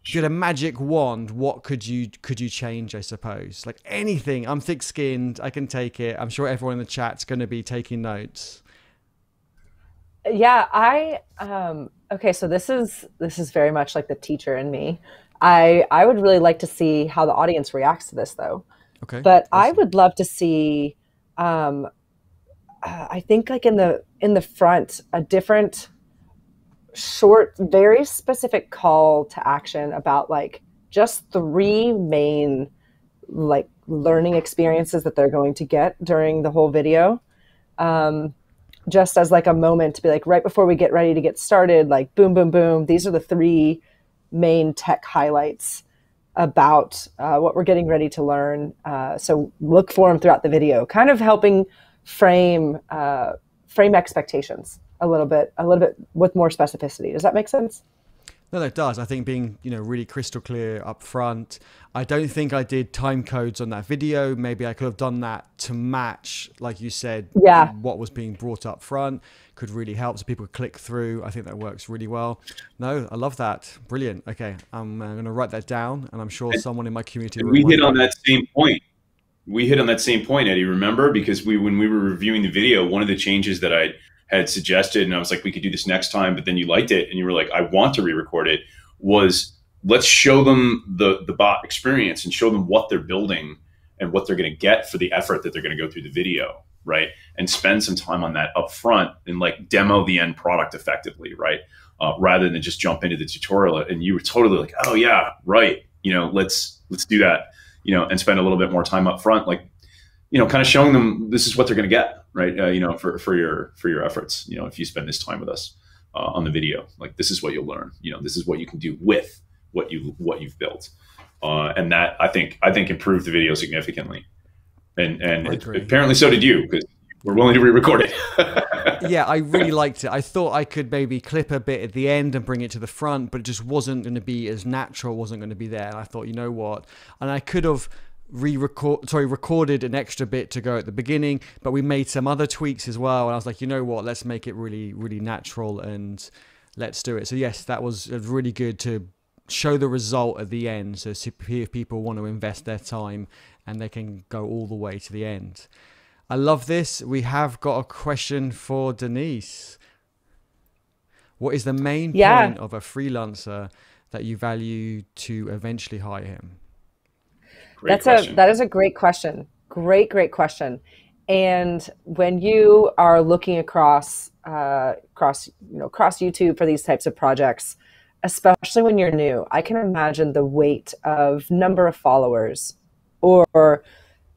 if you had a magic wand, what could you could you change? I suppose, like anything. I'm thick-skinned. I can take it. I'm sure everyone in the chat's going to be taking notes. Yeah, I um, Okay, so this is this is very much like the teacher in me. I I would really like to see how the audience reacts to this though. Okay. But I would love to see um uh, I think like in the in the front a different short very specific call to action about like just three main like learning experiences that they're going to get during the whole video. Um just as like a moment to be like right before we get ready to get started like boom boom boom these are the three main tech highlights about uh, what we're getting ready to learn. Uh, so look for them throughout the video kind of helping frame uh, frame expectations a little bit a little bit with more specificity. Does that make sense no, that does. I think being, you know, really crystal clear up front. I don't think I did time codes on that video. Maybe I could have done that to match, like you said, yeah. what was being brought up front could really help so people could click through. I think that works really well. No, I love that. Brilliant. Okay, I'm uh, going to write that down, and I'm sure and, someone in my community. we hit on that same point. We hit on that same point, Eddie. Remember, because we when we were reviewing the video, one of the changes that I had suggested, and I was like, we could do this next time, but then you liked it and you were like, I want to re-record it, was let's show them the the bot experience and show them what they're building and what they're going to get for the effort that they're going to go through the video, right? And spend some time on that up front and like demo the end product effectively, right? Uh, rather than just jump into the tutorial. And you were totally like, oh yeah, right. You know, let's let's do that. You know, and spend a little bit more time up front, like you know, kind of showing them this is what they're going to get, right? Uh, you know, for for your for your efforts. You know, if you spend this time with us uh, on the video, like this is what you'll learn. You know, this is what you can do with what you what you've built, uh, and that I think I think improved the video significantly. And and it, apparently so did you because we're willing to re-record it. yeah, I really liked it. I thought I could maybe clip a bit at the end and bring it to the front, but it just wasn't going to be as natural. wasn't going to be there. And I thought, you know what? And I could have re-record sorry recorded an extra bit to go at the beginning but we made some other tweaks as well and i was like you know what? Let's make it really really natural and let's do it. So yes that was really good to show the result at the end so if people want to invest their time and they can go all the way to the end. I love this. We have got a question for denise. What is the main yeah. point of a freelancer that you value to eventually hire him Great That's question. a that is a great question. Great, great question. And when you are looking across uh, across you know across YouTube for these types of projects, especially when you're new, I can imagine the weight of number of followers or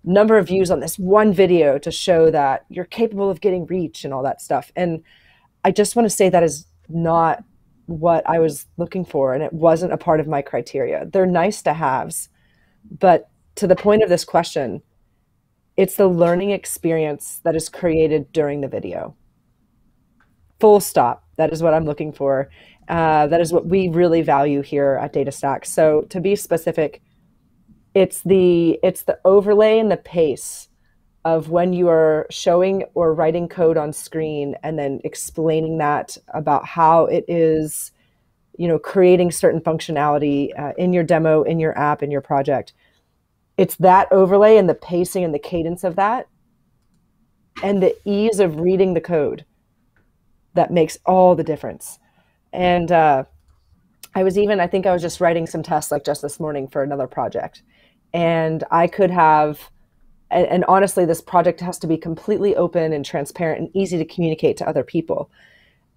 number of views on this one video to show that you're capable of getting reach and all that stuff. And I just want to say that is not what I was looking for, and it wasn't a part of my criteria. They're nice to haves, but to the point of this question, it's the learning experience that is created during the video. Full stop. That is what I'm looking for. Uh, that is what we really value here at DataStax. So to be specific, it's the it's the overlay and the pace of when you are showing or writing code on screen and then explaining that about how it is you know creating certain functionality uh, in your demo in your app in your project it's that overlay and the pacing and the cadence of that and the ease of reading the code that makes all the difference. And uh, I was even, I think I was just writing some tests like just this morning for another project. And I could have, and, and honestly, this project has to be completely open and transparent and easy to communicate to other people.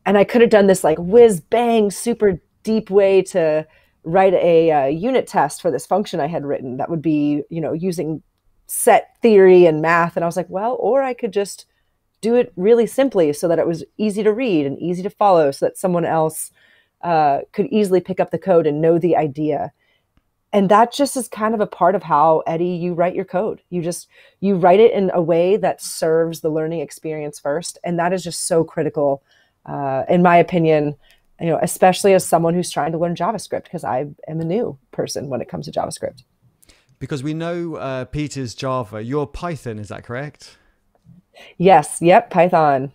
And I could have done this like whiz bang, super deep way to write a, a unit test for this function I had written that would be, you know, using set theory and math. And I was like, well, or I could just do it really simply so that it was easy to read and easy to follow so that someone else uh, could easily pick up the code and know the idea. And that just is kind of a part of how Eddie, you write your code. You just you write it in a way that serves the learning experience first, and that is just so critical, uh, in my opinion, you know, especially as someone who's trying to learn JavaScript, because I am a new person when it comes to JavaScript. Because we know uh, Pieter's Java, you're Python, is that correct? Yes. Yep. Python.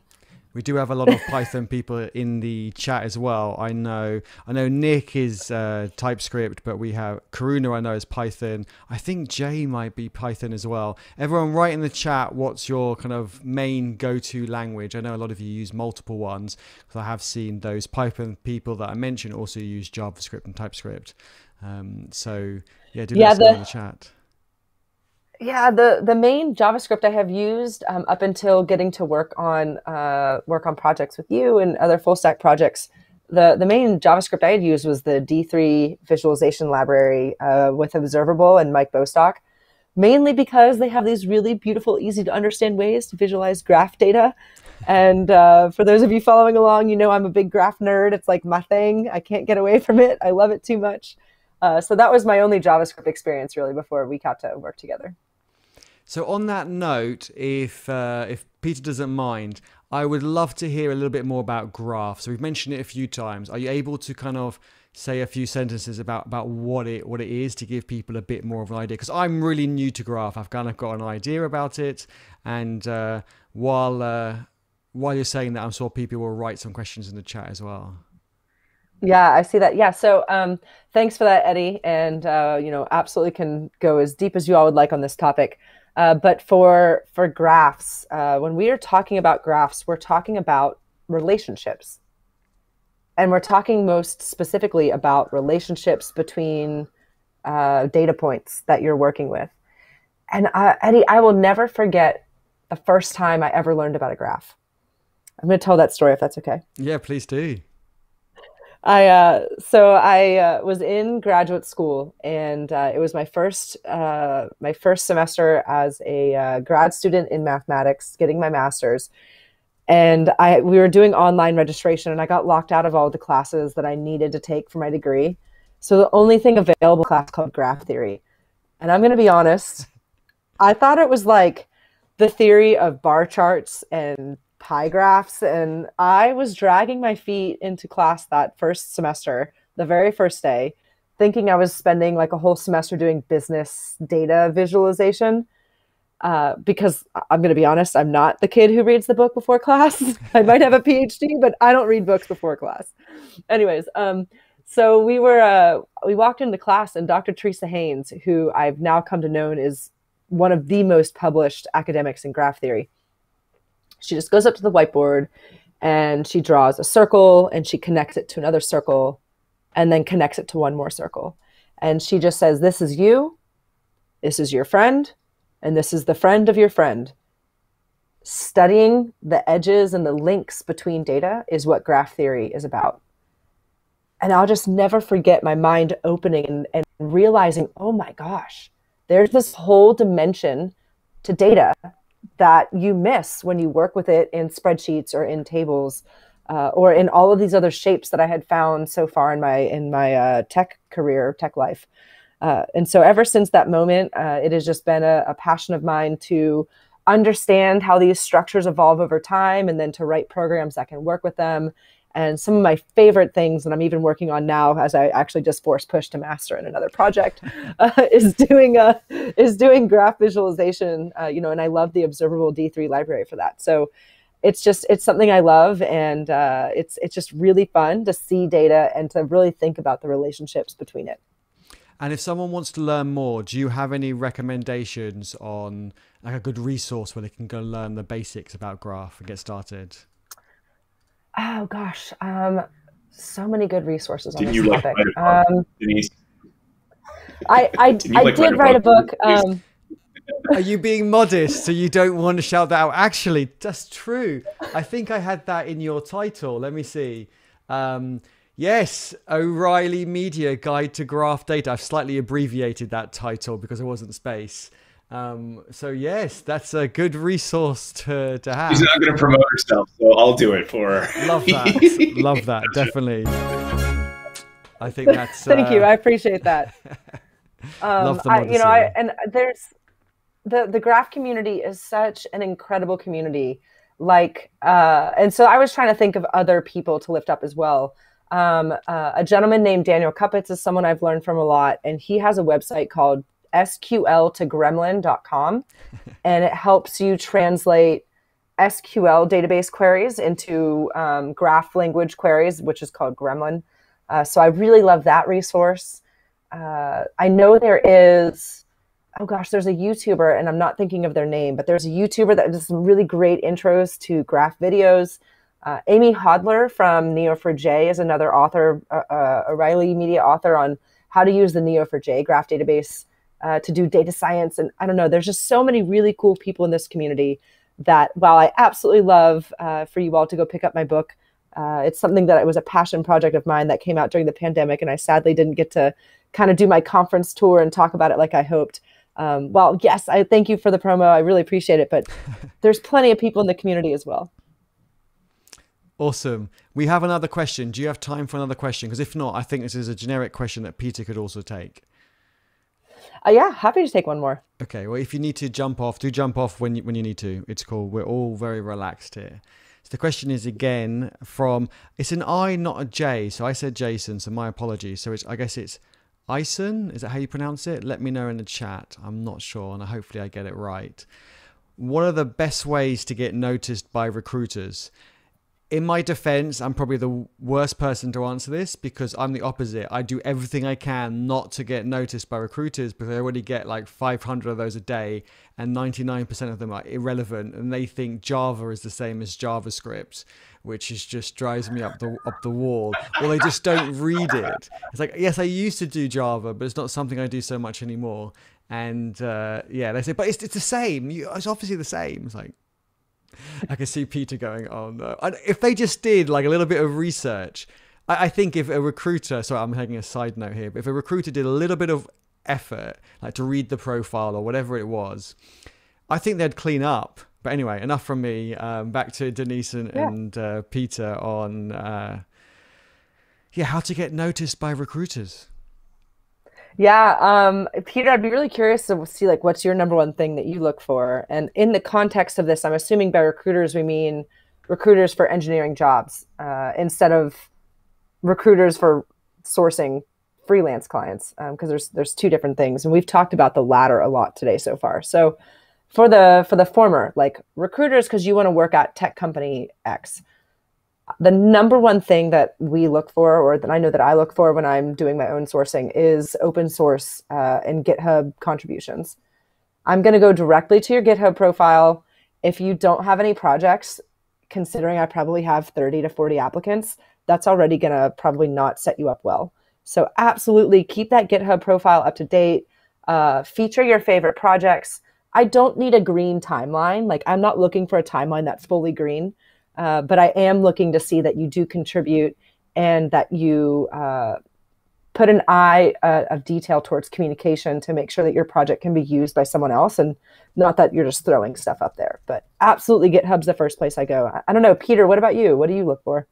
We do have a lot of Python people in the chat as well. I know. I know Nick is uh, TypeScript, but we have Karuna. I know is Python. I think Jay might be Python as well. Everyone, write in the chat what's your kind of main go-to language. I know a lot of you use multiple ones because I have seen those Python people that I mentioned also use JavaScript and TypeScript. Um, so yeah, do yeah, let us know in the chat. Yeah, the the main JavaScript I have used um, up until getting to work on uh, work on projects with you and other full stack projects. The the main JavaScript I had used was the D3 visualization library uh, with Observable and Mike Bostock, mainly because they have these really beautiful, easy to understand ways to visualize graph data. And uh, for those of you following along, you know I'm a big graph nerd. It's like my thing. I can't get away from it. I love it too much. Uh, so that was my only JavaScript experience really before we got to work together. So on that note, if uh, if Pieter doesn't mind, I would love to hear a little bit more about graph. So we've mentioned it a few times. Are you able to kind of say a few sentences about about what it what it is to give people a bit more of an idea? Because I'm really new to graph. I've kind of got an idea about it, and uh, while uh, while you're saying that, I'm sure people will write some questions in the chat as well. Yeah, I see that. Yeah. So um, thanks for that, Eddie. And, uh, you know, absolutely can go as deep as you all would like on this topic. Uh, but for for graphs, uh, when we are talking about graphs, we're talking about relationships, and we're talking most specifically about relationships between uh, data points that you're working with. And Eddie, I will never forget the first time I ever learned about a graph. I'm going to tell that story if that's okay. Yeah, please do. I uh, so I uh, was in graduate school, and uh, it was my first uh, my first semester as a uh, grad student in mathematics, getting my master's. And I we were doing online registration, and I got locked out of all the classes that I needed to take for my degree. So the only thing available class called graph theory, and I'm going to be honest, I thought it was like the theory of bar charts and pie graphs and i was dragging my feet into class that first semester the very first day thinking i was spending like a whole semester doing business data visualization uh, because i'm going to be honest i'm not the kid who reads the book before class. I might have a phd but i don't read books before class. Anyways um, so we were uh, we walked into class and dr teresa haynes who i've now come to know is one of the most published academics in graph theory she just goes up to the whiteboard and she draws a circle and she connects it to another circle and then connects it to one more circle. And she just says, This is you, this is your friend, and this is the friend of your friend. Studying the edges and the links between data is what graph theory is about. And I'll just never forget my mind opening and, and realizing, oh my gosh, there's this whole dimension to data that you miss when you work with it in spreadsheets or in tables uh, or in all of these other shapes that I had found so far in my in my uh, tech career, tech life. Uh, and so ever since that moment, uh, it has just been a, a passion of mine to understand how these structures evolve over time and then to write programs that can work with them and some of my favorite things that I'm even working on now, as I actually just force push to master in another project, uh, is doing a is doing graph visualization. Uh, you know, and I love the observable D3 library for that. So it's just it's something I love, and uh, it's it's just really fun to see data and to really think about the relationships between it. And if someone wants to learn more, do you have any recommendations on like a good resource where they can go learn the basics about graph and get started? Oh gosh, um, so many good resources on Didn't this you topic. Like um, Denise? I I, Didn't I like did write a book. Um, Are you being modest so you don't want to shout that out? Actually, that's true. I think I had that in your title. Let me see. Um, yes, O'Reilly Media Guide to Graph Data. I've slightly abbreviated that title because it wasn't space. Um, so yes, that's a good resource to, to have. She's not going to promote herself, so I'll do it for her. Love that. Love that. Definitely. I think that's. Thank uh... you. I appreciate that. Um, Love the I, you know, I, and there's the the graph community is such an incredible community. Like, uh, and so I was trying to think of other people to lift up as well. Um, uh, a gentleman named Daniel Kuppitz is someone I've learned from a lot, and he has a website called sql to gremlin.com and it helps you translate SQL database queries into um, graph language queries, which is called Gremlin. Uh, so I really love that resource. Uh, I know there is, oh gosh, there's a YouTuber, and I'm not thinking of their name, but there's a YouTuber that does some really great intros to graph videos. Uh, Amy Hodler from Neo4j is another author, uh, uh, O'Reilly Media author on how to use the Neo4j graph database uh, to do data science. And I don't know, there's just so many really cool people in this community that while I absolutely love uh, for you all to go pick up my book, uh, it's something that it was a passion project of mine that came out during the pandemic, and I sadly didn't get to kind of do my conference tour and talk about it like I hoped. Um, well, yes, I thank you for the promo. I really appreciate it, but there's plenty of people in the community as well. Awesome. We have another question. Do you have time for another question? Because if not, I think this is a generic question that Pieter could also take. Uh, yeah, happy to take one more. Okay. Well, if you need to jump off, do jump off when you, when you need to. It's cool. We're all very relaxed here. So the question is again from it's an I, not a J. So I said Jason. So my apologies. So it's I guess it's Ison. Is that how you pronounce it? Let me know in the chat. I'm not sure, and hopefully I get it right. What are the best ways to get noticed by recruiters? In my defense, I'm probably the worst person to answer this because I'm the opposite. I do everything I can not to get noticed by recruiters because I already get like 500 of those a day and 99% of them are irrelevant and they think Java is the same as JavaScript, which is just drives me up the up the wall. Or they just don't read it. It's like, yes, I used to do Java, but it's not something I do so much anymore. And uh, yeah, they say, but it's, it's the same. It's obviously the same. It's like, I can see Pieter going, "Oh no!" And if they just did like a little bit of research, I, I think if a recruiter, sorry, I'm taking a side note here, but if a recruiter did a little bit of effort, like to read the profile or whatever it was, I think they'd clean up. But anyway, enough from me. Um, back to Denise and, yeah. and uh, Pieter on, uh, yeah, how to get noticed by recruiters. Yeah, um, Pieter, I'd be really curious to see like what's your number one thing that you look for, and in the context of this, I'm assuming by recruiters we mean recruiters for engineering jobs uh, instead of recruiters for sourcing freelance clients, because um, there's there's two different things, and we've talked about the latter a lot today so far. So for the for the former, like recruiters, because you want to work at tech company X the number one thing that we look for, or that I know that I look for when I'm doing my own sourcing, is open source uh, and GitHub contributions. I'm going to go directly to your GitHub profile. If you don't have any projects, considering I probably have 30 to 40 applicants, that's already going to probably not set you up well. So, absolutely keep that GitHub profile up to date. Uh, feature your favorite projects. I don't need a green timeline. Like, I'm not looking for a timeline that's fully green. Uh, but I am looking to see that you do contribute and that you uh, put an eye uh, of detail towards communication to make sure that your project can be used by someone else and not that you're just throwing stuff up there. But absolutely, GitHub's the first place I go. I, I don't know, Pieter, what about you? What do you look for?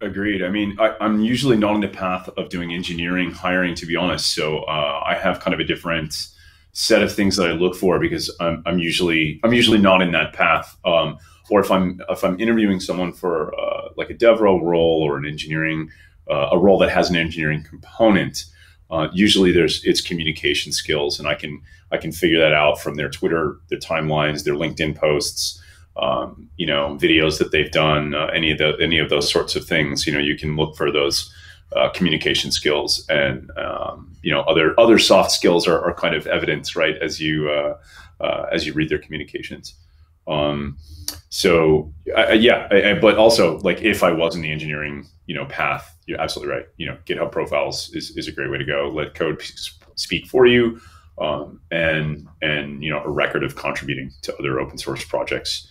Agreed. I mean, I, am usually not in the path of doing engineering hiring, to be honest. So uh, I have kind of a different set of things that I look for because I'm, I'm usually I'm usually not in that path. Um, or if I'm if I'm interviewing someone for uh, like a DevRel role or an engineering uh, a role that has an engineering component, uh, usually there's it's communication skills, and I can I can figure that out from their Twitter, their timelines, their LinkedIn posts, um, you know, videos that they've done, uh, any of the any of those sorts of things. You know, you can look for those. Uh, communication skills and um, you know other other soft skills are, are kind of evidence right as you uh, as you read their communications um, so uh, yeah, I, I, but also like if I was in the engineering, you know, path, you're absolutely right. You know, GitHub profiles is, is a great way to go. Let code speak for you, um, and and you know a record of contributing to other open source projects.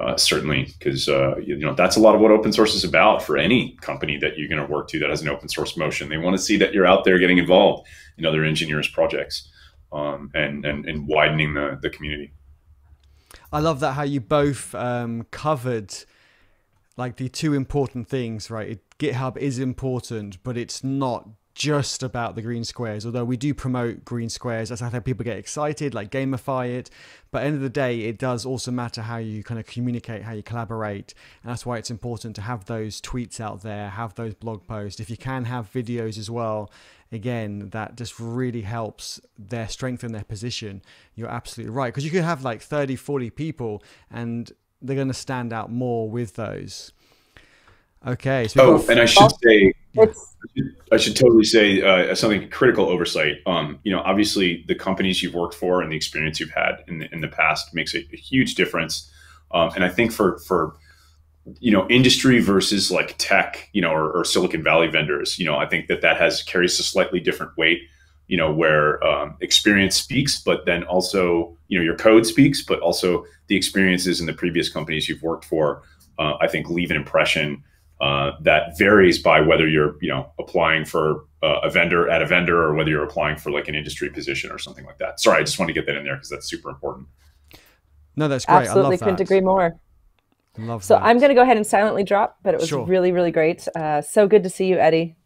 Uh, certainly, because uh, you know that's a lot of what open source is about for any company that you're going to work to that has an open source motion. They want to see that you're out there getting involved in other engineers' projects um, and, and and widening the the community. I love that how you both um, covered like the two important things, right? It, GitHub is important, but it's not just about the green squares, although we do promote green squares. That's how people get excited, like gamify it. But end of the day, it does also matter how you kind of communicate, how you collaborate. And that's why it's important to have those tweets out there, have those blog posts. If you can have videos as well, again, that just really helps their strengthen their position. You're absolutely right. Because you could have like 30, 40 people and they're going to stand out more with those. Okay. So oh, and I should say, I should, I should totally say uh, something critical oversight. Um, you know, obviously the companies you've worked for and the experience you've had in the, in the past makes a, a huge difference. Um, and I think for for you know industry versus like tech, you know, or, or, Silicon Valley vendors, you know, I think that that has carries a slightly different weight. You know, where um, experience speaks, but then also you know your code speaks, but also the experiences in the previous companies you've worked for. Uh, I think leave an impression uh, that varies by whether you're you know applying for uh, a vendor at a vendor or whether you're applying for like an industry position or something like that. Sorry, I just want to get that in there because that's super important. No, that's great. Absolutely, couldn't that. agree more. Love so that. I'm going to go ahead and silently drop, but it was sure. really, really great. Uh, so good to see you, Eddie.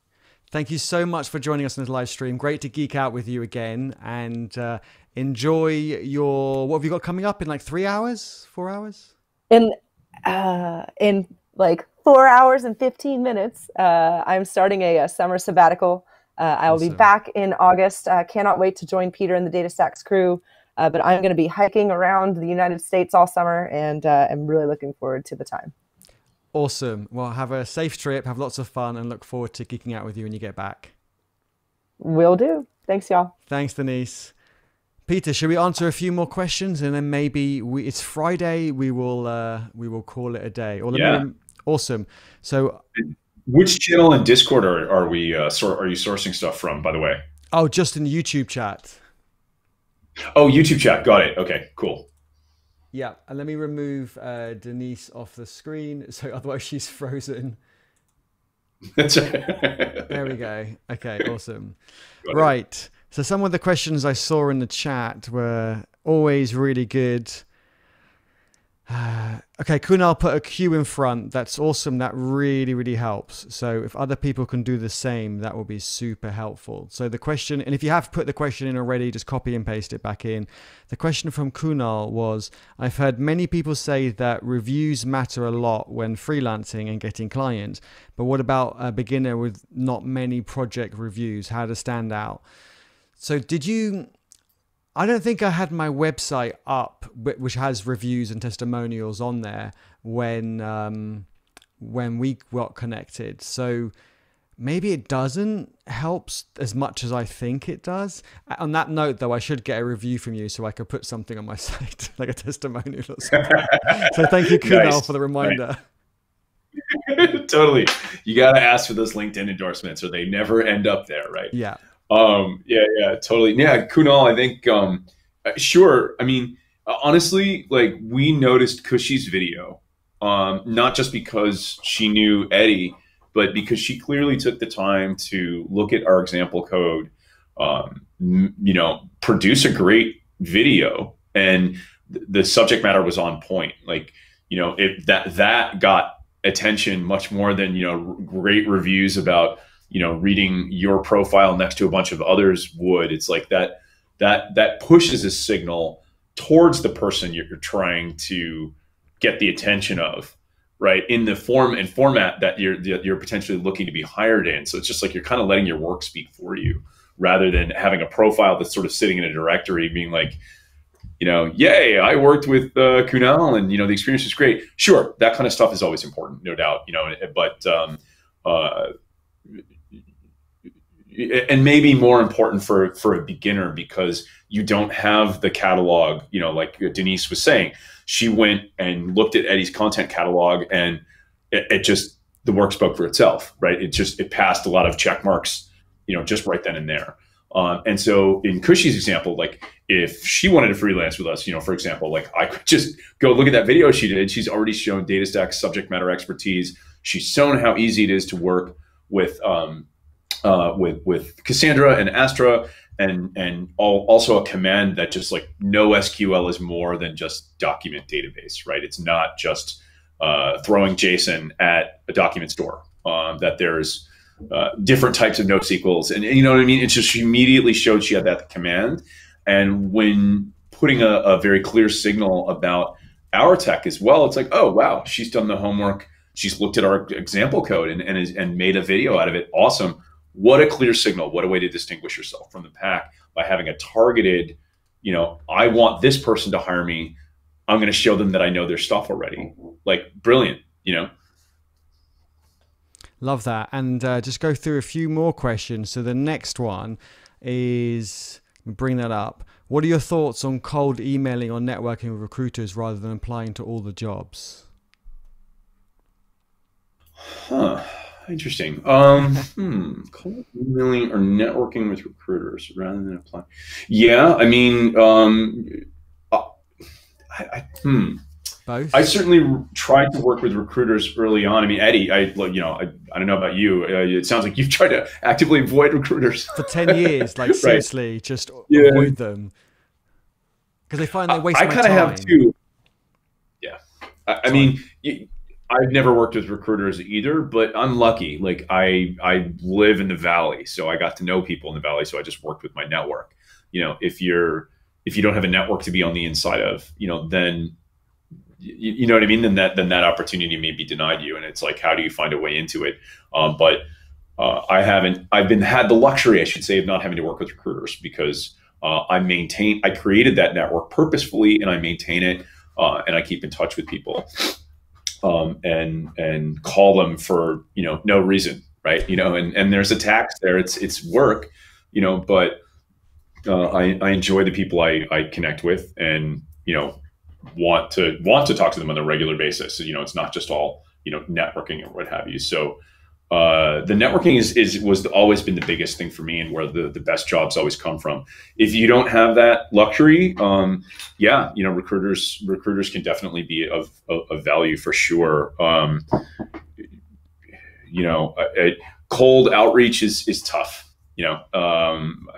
Thank you so much for joining us on this live stream. Great to geek out with you again and uh, enjoy your. What have you got coming up in like three hours, four hours? In uh, in like four hours and 15 minutes. Uh, I'm starting a, a summer sabbatical. Uh, I will awesome. be back in August. I cannot wait to join Pieter and the DataStax crew. Uh, but I'm going to be hiking around the United States all summer, and uh, I'm really looking forward to the time. Awesome. Well, have a safe trip, have lots of fun, and look forward to geeking out with you when you get back. Will do. Thanks, y'all. Thanks, Denise. Pieter, should we answer a few more questions and then maybe we, it's Friday. We will uh, we will call it a day. Or yeah. Awesome. So, which channel in Discord are, are we uh, sor- are you sourcing stuff from? By the way. Oh, just in the YouTube chat. Oh, YouTube chat. Got it. Okay, cool. Yeah, and let me remove uh, Denise off the screen, so otherwise she's frozen. There we go. Okay, awesome. right. So some of the questions I saw in the chat were always really good. okay, Kunal put a Q in front. That's awesome. That really, really helps. So if other people can do the same, that will be super helpful. So the question, and if you have put the question in already, just copy and paste it back in. The question from Kunal was, I've heard many people say that reviews matter a lot when freelancing and getting clients, but what about a beginner with not many project reviews? How to stand out? So did you I don't think I had my website up, which has reviews and testimonials on there when um, when we got connected. So maybe it doesn't help as much as I think it does. On that note, though, I should get a review from you so I could put something on my site, like a testimonial or something. so thank you, Kunal, nice. for the reminder. totally. You got to ask for those LinkedIn endorsements or they never end up there, right? Yeah. Um, yeah, yeah, totally. Yeah, Kunal, I think, um, uh, sure. I mean, uh, honestly, like we noticed Cushy's video, um, not just because she knew Eddie, but because she clearly took the time to look at our example code, um, you know, produce a great video, and th- the subject matter was on point. Like, you know, it that that got attention much more than you know great reviews about you know reading your profile next to a bunch of others would it's like that that that pushes a signal towards the person you're, trying to get the attention of right? In the form and format that you're that you're potentially looking to be hired in. So it's just like you're kind of letting your work speak for you rather than having a profile that's sort of sitting in a directory being like you know yay i worked with uh, kunal and you know the experience is great. Sure that kind of stuff is always important no doubt you know but um, uh, and maybe more important for for a beginner because you don't have the catalog you know like denise was saying. She went and looked at eddie's content catalog and it, it, just the work spoke for itself right? It just it passed a lot of check marks you know just right then and there. Um, and so in cushy's example like if she wanted to freelance with us you know for example like i could just go look at that video she did. She's already shown data datastax subject matter expertise. She's shown how easy it is to work with um, uh, with with Cassandra and Astra, and and all, also a command that just like NoSQL is more than just document database, right? It's not just uh, throwing JSON at a document store. Um, that there's uh, different types of NoSQLs, and, and, you know what I mean. It just immediately showed she had that command, and when putting a, a very clear signal about our tech as well, it's like, oh wow, she's done the homework. She's looked at our example code and and, is, and made a video out of it. Awesome. What a clear signal. What a way to distinguish yourself from the pack by having a targeted, you know, I want this person to hire me. I'm going to show them that I know their stuff already. Like brilliant, you know. Love that. And uh, just go through a few more questions. So the next one is bring that up. What are your thoughts on cold emailing or networking with recruiters rather than applying to all the jobs? Huh. Interesting. Um, hmm. Cold emailing or networking with recruiters rather than applying. Yeah, I mean, um, uh, I, I, hmm. Both. I certainly tried to work with recruiters early on. I mean, Eddie, I look you know, I, I don't know about you. Uh, it sounds like you've tried to actively avoid recruiters for ten years. Like seriously, right. just yeah. avoid them because they find they waste. I, I kind of have too. Yeah, I, I mean, you, I've never worked with recruiters either, but I'm lucky. Like I I live in the valley, so I got to know people in the valley. So I just worked with my network. You know, if you're if you don't have a network to be on the inside of, you know, then you, you, know what I mean? Then that then that opportunity may be denied you, and it's like, how do you find a way into it? Um, but uh, I haven't. I've been had the luxury, I should say, of not having to work with recruiters because uh, I maintain. I created that network purposefully, and I maintain it, uh, and I keep in touch with people, um, and and call them for you know no reason, right? You know, and and there's a tax there. It's it's work, you know, but uh, I I enjoy the people I I connect with, and you know want to want to talk to them on a regular basis. So, you know, it's not just all you know networking or what have you. So uh, the networking is, is was always been the biggest thing for me and where the, the best jobs always come from. If you don't have that luxury, um, yeah, you know, recruiters recruiters can definitely be of, of, of value for sure. Um, you know, cold outreach is is tough. You know, um,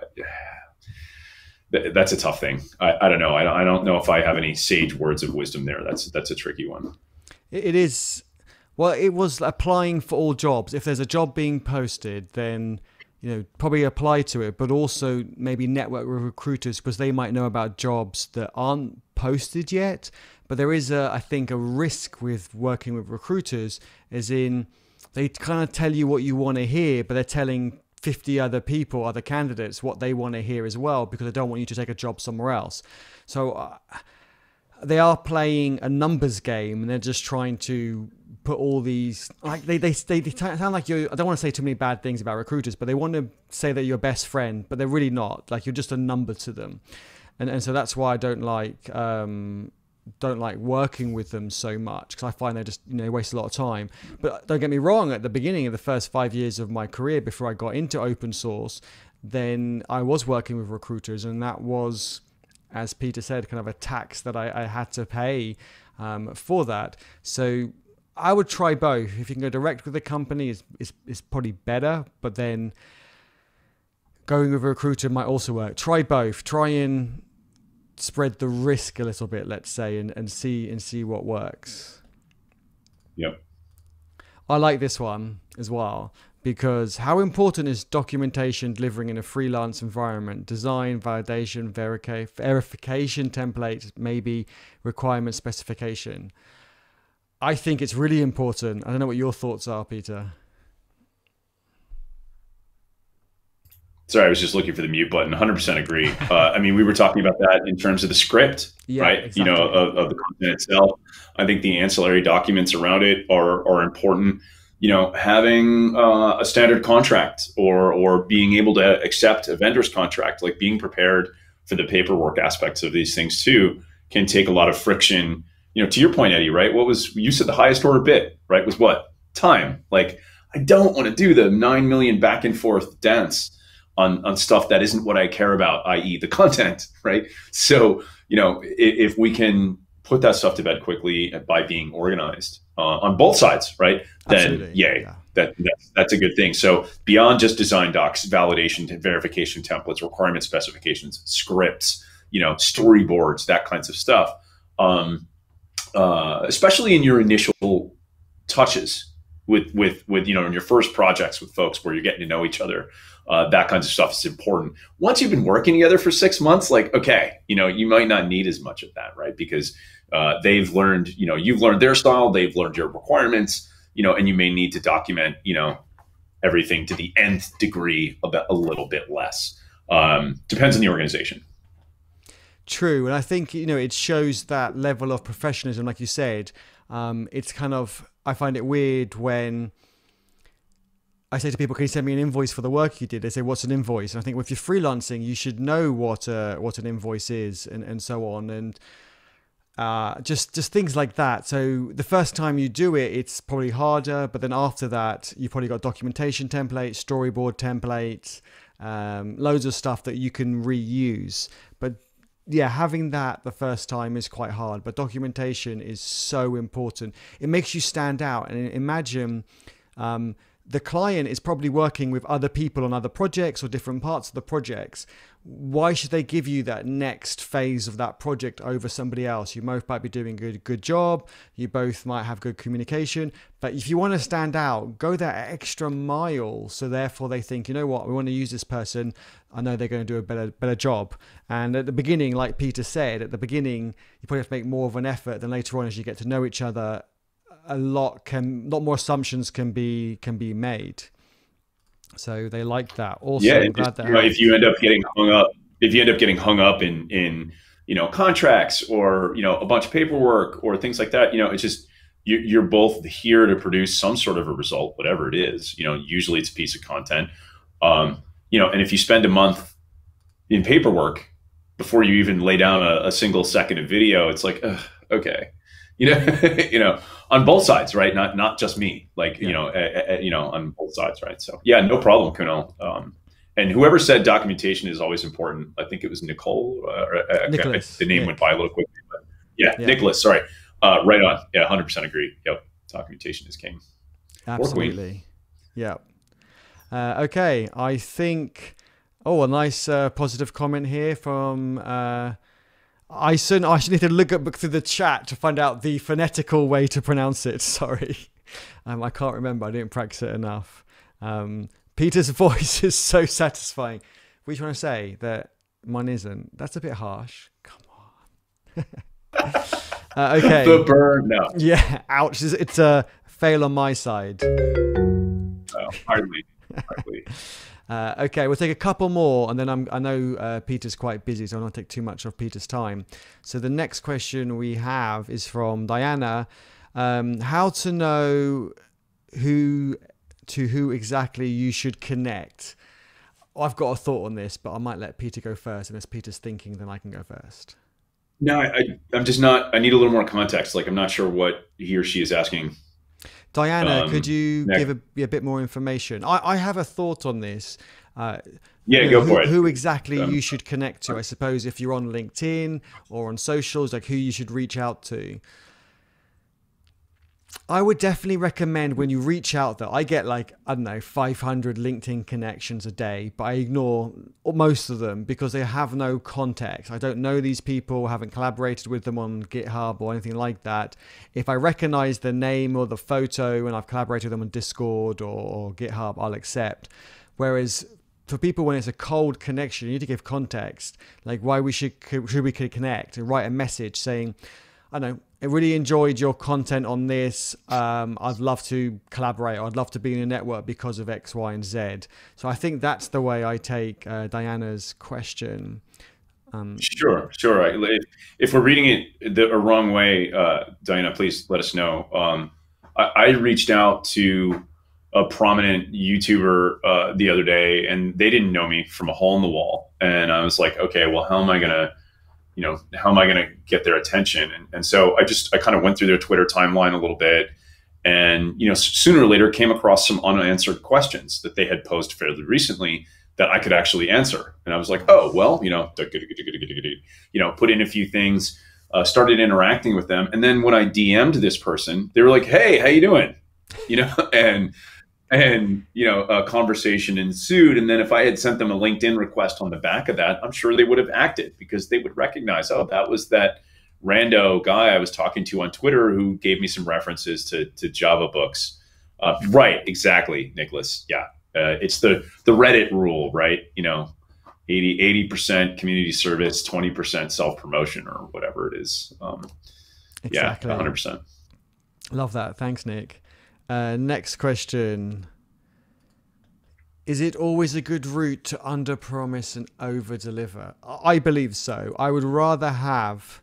that's a tough thing. I, I don't know. I, I don't know if I have any sage words of wisdom there. That's that's a tricky one. It is. Well, it was applying for all jobs. If there's a job being posted, then you know probably apply to it, but also maybe network with recruiters because they might know about jobs that aren't posted yet. But there is a, I think, a risk with working with recruiters, as in they kind of tell you what you want to hear, but they're telling 50 other people, other candidates, what they want to hear as well, because they don't want you to take a job somewhere else. So uh, they are playing a numbers game and they're just trying to put all these like they, they they, they sound like you I don't want to say too many bad things about recruiters but they want to say that you're best friend but they're really not like you're just a number to them and and so that's why I don't like um don't like working with them so much because I find they just you know waste a lot of time. But don't get me wrong, at the beginning of the first five years of my career before I got into open source, then I was working with recruiters, and that was, as Pieter said, kind of a tax that I, I had to pay um, for that. So I would try both. If you can go direct with the company, is is is probably better, but then going with a recruiter might also work. Try both. Try and spread the risk a little bit, let's say, and, and see and see what works. Yep. I like this one as well because how important is documentation delivering in a freelance environment? Design, validation, verica- verification templates, maybe requirement specification. I think it's really important. I don't know what your thoughts are, Pieter. Sorry, I was just looking for the mute button. 100% agree. Uh, I mean, we were talking about that in terms of the script, yeah, right? Exactly. You know, of, of, the content itself. I think the ancillary documents around it are are important. You know, having uh, a standard contract or or being able to accept a vendor's contract, like being prepared for the paperwork aspects of these things too, can take a lot of friction. You know, to your point, Eddie, right? What was you said the highest order bit, right? Was what time? Like, I don't want to do the nine million back and forth dance on on stuff that isn't what I care about, i.e., the content, right? So you know, if, if, we can put that stuff to bed quickly by being organized uh, on both sides, right? Then Absolutely. yay. Yeah. That, that's, that's a good thing. So beyond just design docs, validation, verification templates, requirement specifications, scripts, you know, storyboards, that kinds of stuff. Um, uh, especially in your initial touches, with with with you know in your first projects with folks where you're getting to know each other uh, that kinds of stuff is important. Once you've been working together for six months like okay you know you might not need as much of that right? Because uh, they've learned you know you've learned their style they've learned your requirements you know and you may need to document you know everything to the nth degree a, a little bit less. Um, depends on the organization True, and I think you know it shows that level of professionalism, like you said. Um, it's kind of I find it weird when I say to people, "Can you send me an invoice for the work you did?" They say, "What's an invoice?" And I think if you're freelancing, you should know what uh, what an invoice is, and and so on, and uh, just just things like that. So the first time you do it, it's probably harder, but then after that, you've probably got documentation templates, storyboard templates, um, loads of stuff that you can reuse. Yeah, having that the first time is quite hard, but documentation is so important. It makes you stand out. And imagine um, the client is probably working with other people on other projects or different parts of the projects. Why should they give you that next phase of that project over somebody else? You both might be doing a good, good job. You both might have good communication. But if you want to stand out, go that extra mile. So therefore, they think, you know what, we want to use this person. I know they're going to do a better, better job. And at the beginning, like Pieter said, at the beginning, you probably have to make more of an effort than later on as you get to know each other a lot can a lot more assumptions can be can be made. So they like that. Also, yeah, just, you know, if you end up getting hung up, if you end up getting hung up in in you know contracts or you know a bunch of paperwork or things like that, you know, it's just you're both here to produce some sort of a result, whatever it is. You know, usually it's a piece of content. Um, you know, and if you spend a month in paperwork before you even lay down a, a single second of video, it's like, ugh, okay, you know, you know, on both sides, right? Not not just me, like yeah. you know, uh, uh, you know, on both sides, right? So yeah, no problem, Kunal. Um, and whoever said documentation is always important, I think it was Nicole. Uh, uh Nicholas. The name yeah. went by a little quickly, but yeah, yeah. Nicholas. Sorry, uh, right on. Yeah, hundred percent agree. Yep, documentation is king. Absolutely. Yeah. Uh, okay, I think. Oh, a nice positive comment here from I soon I should need to look up through the chat to find out the phonetical way to pronounce it. Sorry, um, I can't remember. I didn't practice it enough. Um, Pieter's voice is so satisfying. You trying to say that mine isn't? That's a bit harsh. Come on. uh, okay. The burn. No. Yeah. Ouch. It's a fail on my side. Oh, hardly. Hardly. Uh, okay, we'll take a couple more, and then I'm, i know uh, Pieter's quite busy, so I don't take too much of Pieter's time. So the next question we have is from Diana: um, How to know who to who exactly you should connect? I've got a thought on this, but I might let Pieter go first, and as Pieter's thinking, then I can go first. No, I, am just not. I need a little more context. Like I'm not sure what he or she is asking Diana, um, could you next. give a, a, bit more information? I, I, have a thought on this. Uh, yeah, you know, go who, for it. Who exactly um, you should connect to? I suppose if you're on LinkedIn or on socials, like who you should reach out to. I would definitely recommend when you reach out that I get like, I don't know, 500 LinkedIn connections a day, but I ignore most of them because they have no context. I don't know these people, haven't collaborated with them on GitHub or anything like that. If I recognize the name or the photo and I've collaborated with them on Discord or, or GitHub, I'll accept. Whereas for people when it's a cold connection, you need to give context, like why we should should we connect and write a message saying, I know I really enjoyed your content on this. Um, I'd love to collaborate. I'd love to be in a network because of X, Y, and Z. So I think that's the way I take uh, Diana's question. Um, sure, sure. If, if, we're reading it the wrong way, uh, Diana, please let us know. Um, I, I, reached out to a prominent YouTuber uh, the other day, and they didn't know me from a hole in the wall. And I was like, okay, well, how am I going to you know, how am I going to get their attention? And, and so I just, I kind of went through their Twitter timeline a little bit and, you know, sooner or later came across some unanswered questions that they had posed fairly recently that I could actually answer. And I was like, oh, well, you know, you know, put in a few things, uh, started interacting with them. And then when I DM'd this person, they were like, hey, how you doing? You know, and and you know a conversation ensued and then if i had sent them a linkedin request on the back of that i'm sure they would have acted because they would recognize oh that was that rando guy i was talking to on twitter who gave me some references to, to java books Uh, right, exactly, Nicholas. Yeah, uh, it's the the Reddit rule, right? You know, 80 percent community service, twenty percent self promotion, or whatever it is. Um, exactly. Yeah, hundred percent. Love that. Thanks, Nick. Uh, next question. Is it always a good route to under promise and over deliver? I believe so. I would rather have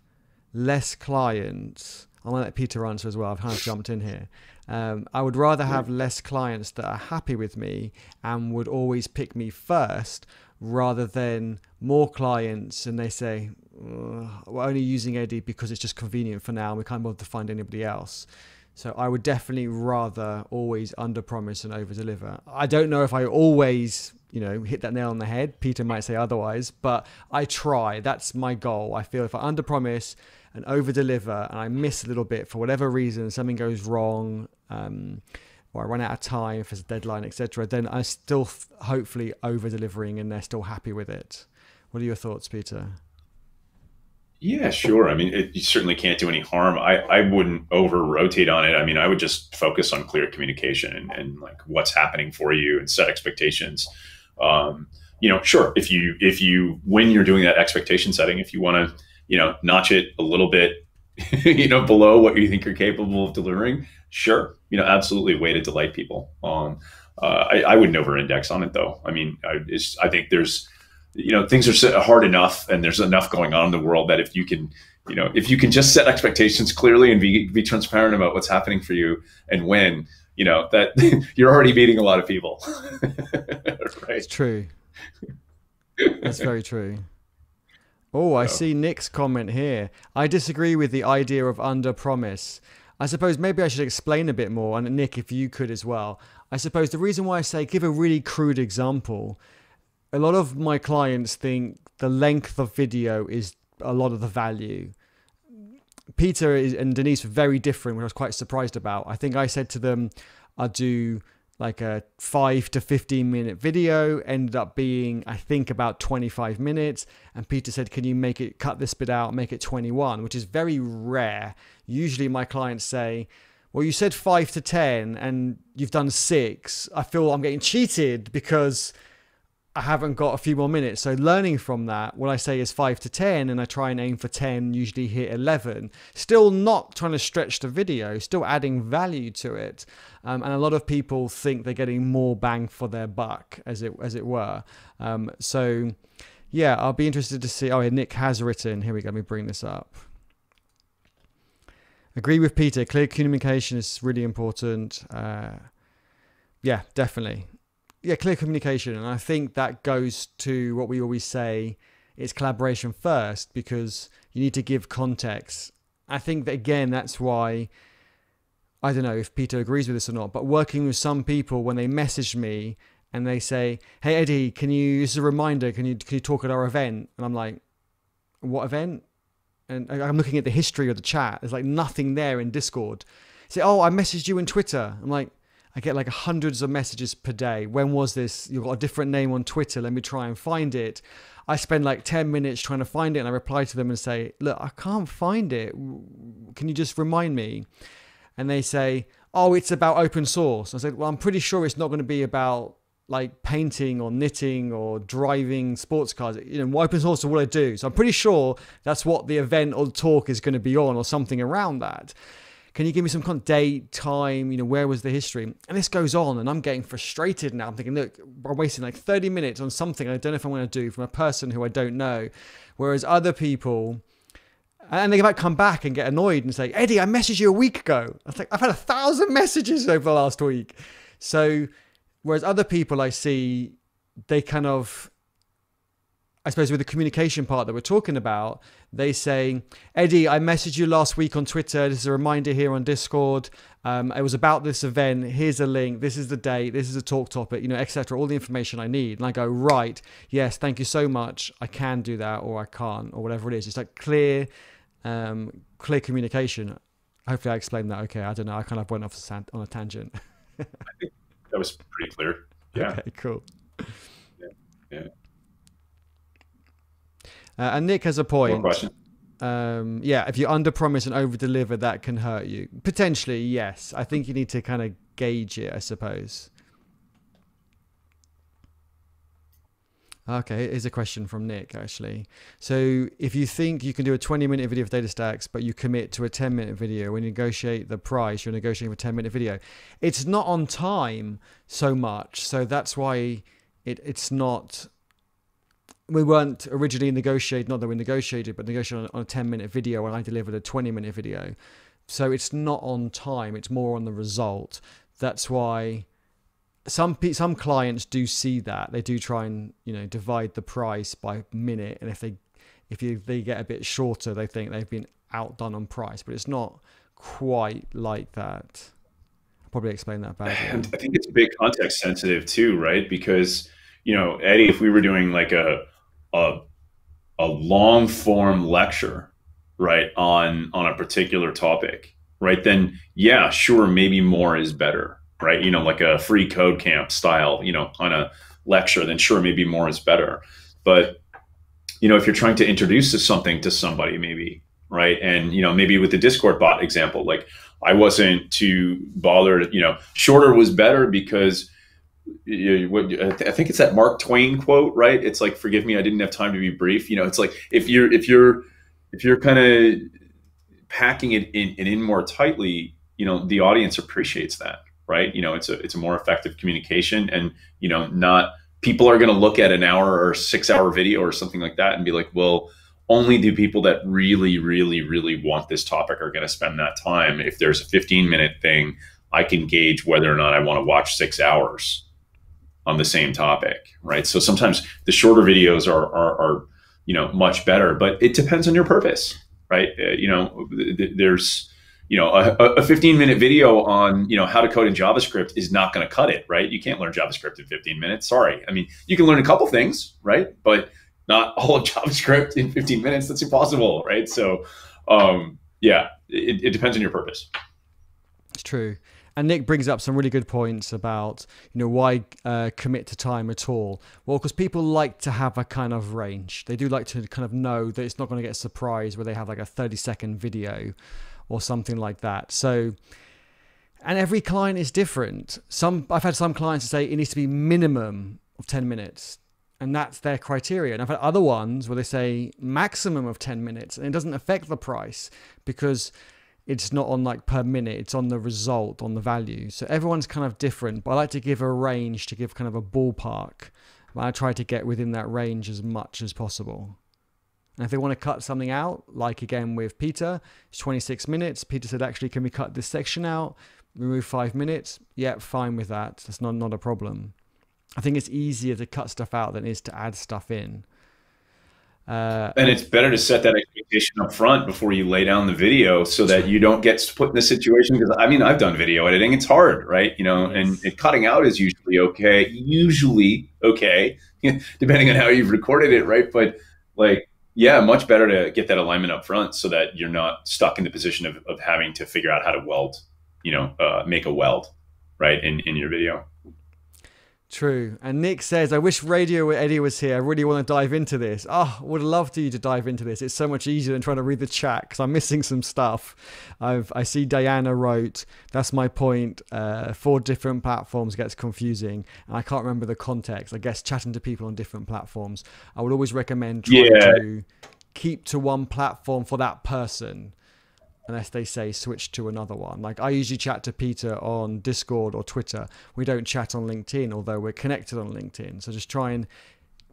less clients. I'm going to let Peter answer as well. I've kind of jumped in here. Um, I would rather have less clients that are happy with me and would always pick me first rather than more clients and they say, we're only using Eddie because it's just convenient for now and we can't bother to find anybody else. So I would definitely rather always under promise and over deliver. I don't know if I always, you know, hit that nail on the head. Pieter might say otherwise, but I try. That's my goal. I feel if I under promise and over deliver and I miss a little bit for whatever reason, something goes wrong, um, or I run out of time for a deadline, etc., then I'm still hopefully over delivering and they're still happy with it. What are your thoughts, Pieter? Yeah, sure. I mean, it, you certainly can't do any harm. I, I wouldn't over rotate on it. I mean, I would just focus on clear communication and, and like what's happening for you and set expectations. Um, you know, sure. If you if you when you're doing that expectation setting, if you want to, you know, notch it a little bit, you know, below what you think you're capable of delivering, sure. You know, absolutely, way to delight people. Um, uh, I, I wouldn't over index on it though. I mean, I, I think there's you know things are hard enough and there's enough going on in the world that if you can you know if you can just set expectations clearly and be, be transparent about what's happening for you and when you know that you're already meeting a lot of people. Right? It's true. That's very true. Oh i see nick's comment here. I disagree with the idea of under promise. I suppose maybe i should explain a bit more and nick if you could as well. I suppose the reason why i say give a really crude example a lot of my clients think the length of video is a lot of the value. Pieter and Denise were very different, which I was quite surprised about. I think I said to them, I'll do like a five to 15 minute video, ended up being, I think, about 25 minutes. And Pieter said, Can you make it cut this bit out, make it 21, which is very rare. Usually my clients say, well, you said five to 10 and you've done six. I feel I'm getting cheated because I haven't got a few more minutes. So learning from that, what I say is five to 10, and I try and aim for 10, usually hit 11. Still not trying to stretch the video, still adding value to it. Um, and a lot of people think they're getting more bang for their buck, as it, as it were. Um, so yeah, I'll be interested to see. Oh, yeah, Nick has written. Here we go. Let me bring this up. Agree with Pieter. Clear communication is really important. Uh, yeah, definitely yeah, clear communication. And I think that goes to what we always say it's collaboration first because you need to give context. I think that again, that's why I don't know if Pieter agrees with this or not, but working with some people when they message me and they say, Hey Eddie, can you this is a reminder, can you can you talk at our event? And I'm like, What event? And I'm looking at the history of the chat. There's like nothing there in Discord. Say, Oh, I messaged you in Twitter. I'm like, I get like hundreds of messages per day. When was this? You've got a different name on Twitter. Let me try and find it. I spend like 10 minutes trying to find it and I reply to them and say, Look, I can't find it. Can you just remind me? And they say, Oh, it's about open source. I said, Well, I'm pretty sure it's not going to be about like painting or knitting or driving sports cars. You know, open source is what I do. So I'm pretty sure that's what the event or talk is going to be on or something around that. Can you give me some kind of date, time? You know, where was the history? And this goes on, and I'm getting frustrated now. I'm thinking, look, I'm wasting like 30 minutes on something I don't know if I'm going to do from a person who I don't know. Whereas other people, and they might come back and get annoyed and say, Eddie, I messaged you a week ago. I think I've had a thousand messages over the last week. So, whereas other people I see, they kind of I suppose with the communication part that we're talking about, they say, Eddie, I messaged you last week on Twitter. This is a reminder here on Discord. Um, it was about this event. Here's a link. This is the date. This is a talk topic, you know, etc. All the information I need. And I go, right, yes, thank you so much. I can do that or I can't or whatever it is. It's like clear, um, clear communication. Hopefully I explained that okay. I don't know. I kind of went off on a tangent. I think that was pretty clear. Yeah. Okay, cool. Yeah. yeah. Uh, and Nick has a point. Um, yeah, if you under promise and over deliver, that can hurt you. Potentially, yes. I think you need to kind of gauge it, I suppose. Okay, here's a question from Nick actually. So, if you think you can do a 20 minute video of DataStax, but you commit to a 10 minute video, when you negotiate the price, you're negotiating for a 10 minute video. It's not on time so much, so that's why it it's not. We weren't originally negotiated, not that we negotiated, but negotiated on, a 10 minute video, and I delivered a 20 minute video. So it's not on time; it's more on the result. That's why some some clients do see that they do try and you know divide the price by minute and if they if you, they get a bit shorter they think they've been outdone on price but it's not quite like that I'll probably explain that badly and i think it's a bit context sensitive too right because you know eddie if we were doing like a a, a long form lecture right on on a particular topic right then yeah sure maybe more is better right? You know, like a free code camp style, you know, on a lecture, then sure, maybe more is better. But, you know, if you're trying to introduce something to somebody, maybe, right? And, you know, maybe with the Discord bot example, like I wasn't too bothered, you know, shorter was better because you, what, I think it's that Mark Twain quote, right? It's like, forgive me, I didn't have time to be brief. You know, it's like if you're, if you're, if you're kind of packing it in, it in more tightly, you know, the audience appreciates that right? You know, it's a it's a more effective communication, and you know, not people are going to look at an hour or six hour video or something like that and be like, well, only the people that really, really, really want this topic are going to spend that time. If there's a 15 minute thing, I can gauge whether or not I want to watch six hours on the same topic, right? So sometimes the shorter videos are, are, are you know, much better, but it depends on your purpose, right? Uh, you know, th- there's, you know, a, a 15 minute video on, you know, how to code in JavaScript is not going to cut it, right? You can't learn JavaScript in 15 minutes. Sorry. I mean, you can learn a couple things, right? But not all of JavaScript in 15 minutes. That's impossible, right? So, um, yeah, it, it depends on your purpose. It's true. And Nick brings up some really good points about, you know, why uh, commit to time at all. Well, because people like to have a kind of range. They do like to kind of know that it's not going to get a surprise where they have like a 30 second video or something like that. So, and every client is different. Some I've had some clients say it needs to be minimum of 10 minutes, and that's their criteria. And I've had other ones where they say maximum of 10 minutes, and it doesn't affect the price because it's not on like per minute, it's on the result, on the value. So everyone's kind of different, but I like to give a range to give kind of a ballpark. I try to get within that range as much as possible. And if they want to cut something out, like again with Pieter, it's 26 minutes. Pieter said, actually, can we cut this section out? Remove five minutes? Yeah, fine with that. That's not, not a problem. I think it's easier to cut stuff out than it is to add stuff in. Uh, and it's better to set that up front before you lay down the video so that you don't get put in a situation because i mean i've done video editing it's hard right? You know and, and cutting out is usually okay usually okay depending on how you've recorded it right? But like yeah, much better to get that alignment up front so that you're not stuck in the position of, of having to figure out how to weld, you know, uh, make a weld, right, in, in your video. True. And Nick says, I wish Radio Eddie was here. I really want to dive into this. Oh, would love to you to dive into this. It's so much easier than trying to read the chat because I'm missing some stuff. I've I see Diana wrote, that's my point. Uh, four different platforms gets confusing. And I can't remember the context. I guess chatting to people on different platforms. I would always recommend trying yeah. to keep to one platform for that person unless they say switch to another one. Like I usually chat to Pieter on Discord or Twitter. We don't chat on LinkedIn, although we're connected on LinkedIn. So just try and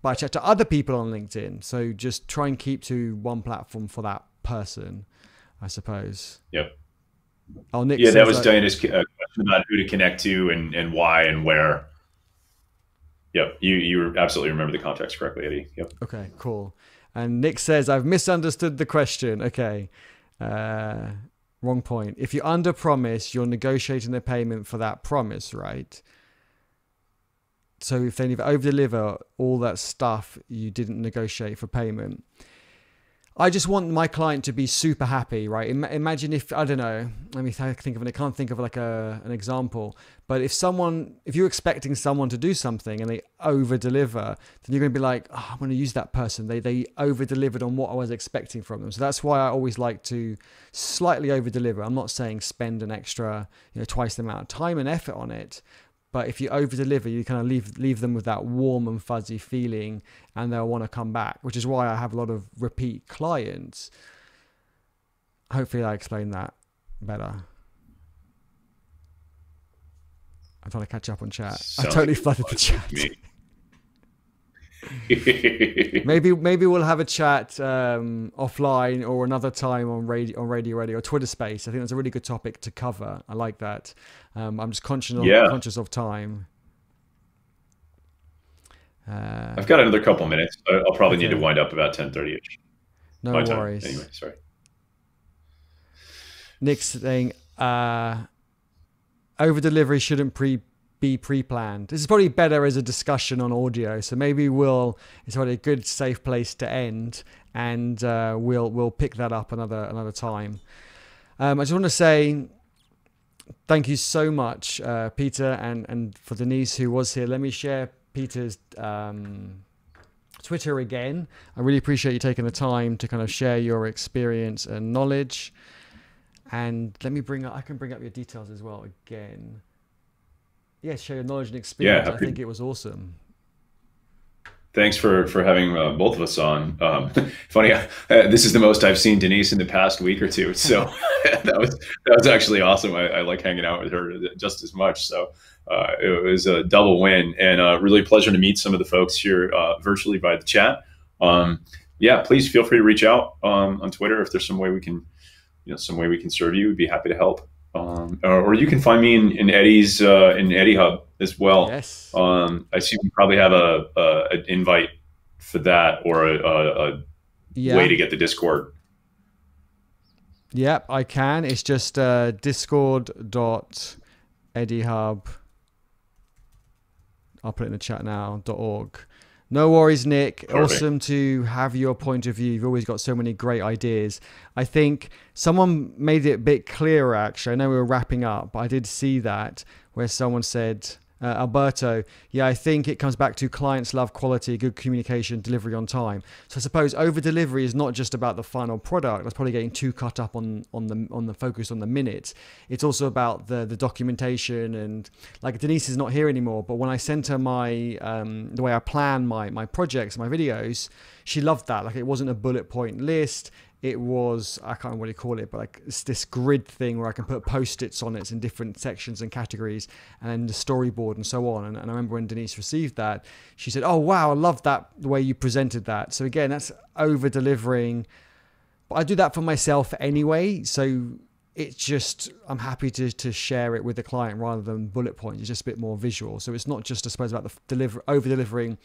but I chat to other people on LinkedIn. So just try and keep to one platform for that person, I suppose. Yep. Oh, Nick yeah, that was Diana's uh, question about who to connect to and, and why and where. Yep, you you absolutely remember the context correctly, Eddie. Yep. Okay, cool. And Nick says I've misunderstood the question. Okay. Uh, wrong point. If you under promise, you're negotiating the payment for that promise, right? So if they over deliver all that stuff you didn't negotiate for payment. I just want my client to be super happy, right? Im- imagine if I don't know. Let me th- think of it. I can't think of like a an example. But if someone, if you're expecting someone to do something and they over deliver, then you're going to be like, oh, I'm going to use that person. They they over delivered on what I was expecting from them. So that's why I always like to slightly over deliver. I'm not saying spend an extra, you know, twice the amount of time and effort on it, but if you over deliver, you kind of leave leave them with that warm and fuzzy feeling, and they'll want to come back. Which is why I have a lot of repeat clients. Hopefully, I explained that better. I'm trying to catch up on chat. I totally flooded the chat. Me. maybe maybe we'll have a chat um, offline or another time on radio on radio radio or Twitter Space. I think that's a really good topic to cover. I like that. Um, I'm just conscious of, Yeah. conscious of time. Uh, I've got another couple minutes. I'll probably need to wind up about 10:30ish. no my time. worries. Anyway, sorry. Nick's saying uh, over delivery shouldn't pre be pre-planned. This is probably better as a discussion on audio. So maybe we'll it's probably a good safe place to end, and uh, we'll we'll pick that up another another time. Um, I just want to say thank you so much, uh, Pieter, and and for Denise who was here. Let me share Pieter's. Um, Twitter again. I really appreciate you taking the time to kind of share your experience and knowledge. And let me bring up, I can bring up your details as well again. Yeah, share your knowledge and experience. Yeah, I think it was awesome. Thanks for for having uh, both of us on. Um, funny, uh, this is the most I've seen Denise in the past week or two. So that was that was actually awesome. I, I like hanging out with her just as much. So uh, it was a double win, and uh, really a pleasure to meet some of the folks here uh, virtually by the chat. Um, yeah, please feel free to reach out um, on Twitter if there's some way we can, you know, some way we can serve you. We'd be happy to help. Um, or, or you can find me in, in Eddie's uh, in EddieHub as well. yes. Um, I see we probably have a, a an invite for that or a, a, a yeah. way to get the Discord. Yep, I can. It's just uh, discord.eddiehub. I'll put it in the chat now. dot .org. No worries, Nick. Awesome to have your point of view. You've always got so many great ideas. I think someone made it a bit clearer, actually. I know we were wrapping up, but I did see that where someone said, uh, Alberto, yeah, I think it comes back to clients love quality, good communication, delivery on time. So I suppose over delivery is not just about the final product. That's probably getting too cut up on on the on the focus on the minutes. It's also about the the documentation and like Denise is not here anymore. But when I sent her my um, the way I plan my my projects, my videos, she loved that. Like it wasn't a bullet point list it was I can't remember what you call it, but like it's this grid thing where I can put post-its on it in different sections and categories, and the storyboard and so on. And, and I remember when Denise received that, she said, "Oh wow, I love that the way you presented that." So again, that's over delivering, but I do that for myself anyway. So it's just I'm happy to to share it with the client rather than bullet points. It's just a bit more visual. So it's not just I suppose about the deliver over delivering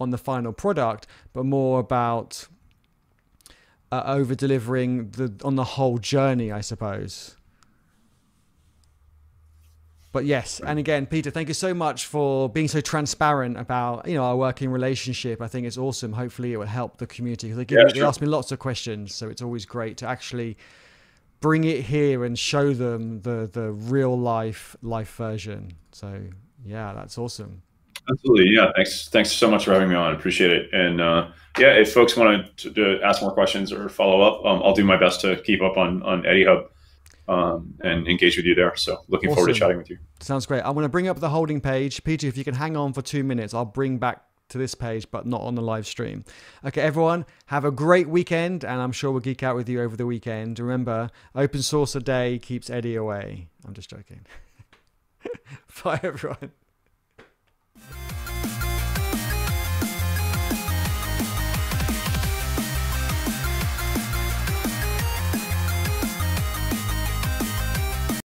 on the final product, but more about uh, over delivering the on the whole journey, I suppose. But yes, and again, Pieter, thank you so much for being so transparent about you know our working relationship. I think it's awesome. Hopefully, it will help the community because they, give Yeah, me- they sure. ask me lots of questions, so it's always great to actually bring it here and show them the the real life life version. So yeah, that's awesome. Absolutely, yeah. Thanks, thanks so much for having me on. Appreciate it. And uh, yeah, if folks want to, to ask more questions or follow up, um, I'll do my best to keep up on on EddieHub um, and engage with you there. So looking forward to chatting with you. Sounds great. I'm going to bring up the holding page. Pieter, if you can hang on for two minutes, I'll bring back to this page, but not on the live stream. Okay, everyone, have a great weekend, and I'm sure we'll geek out with you over the weekend. Remember, open source a day keeps Eddie away. I'm just joking. Bye, everyone.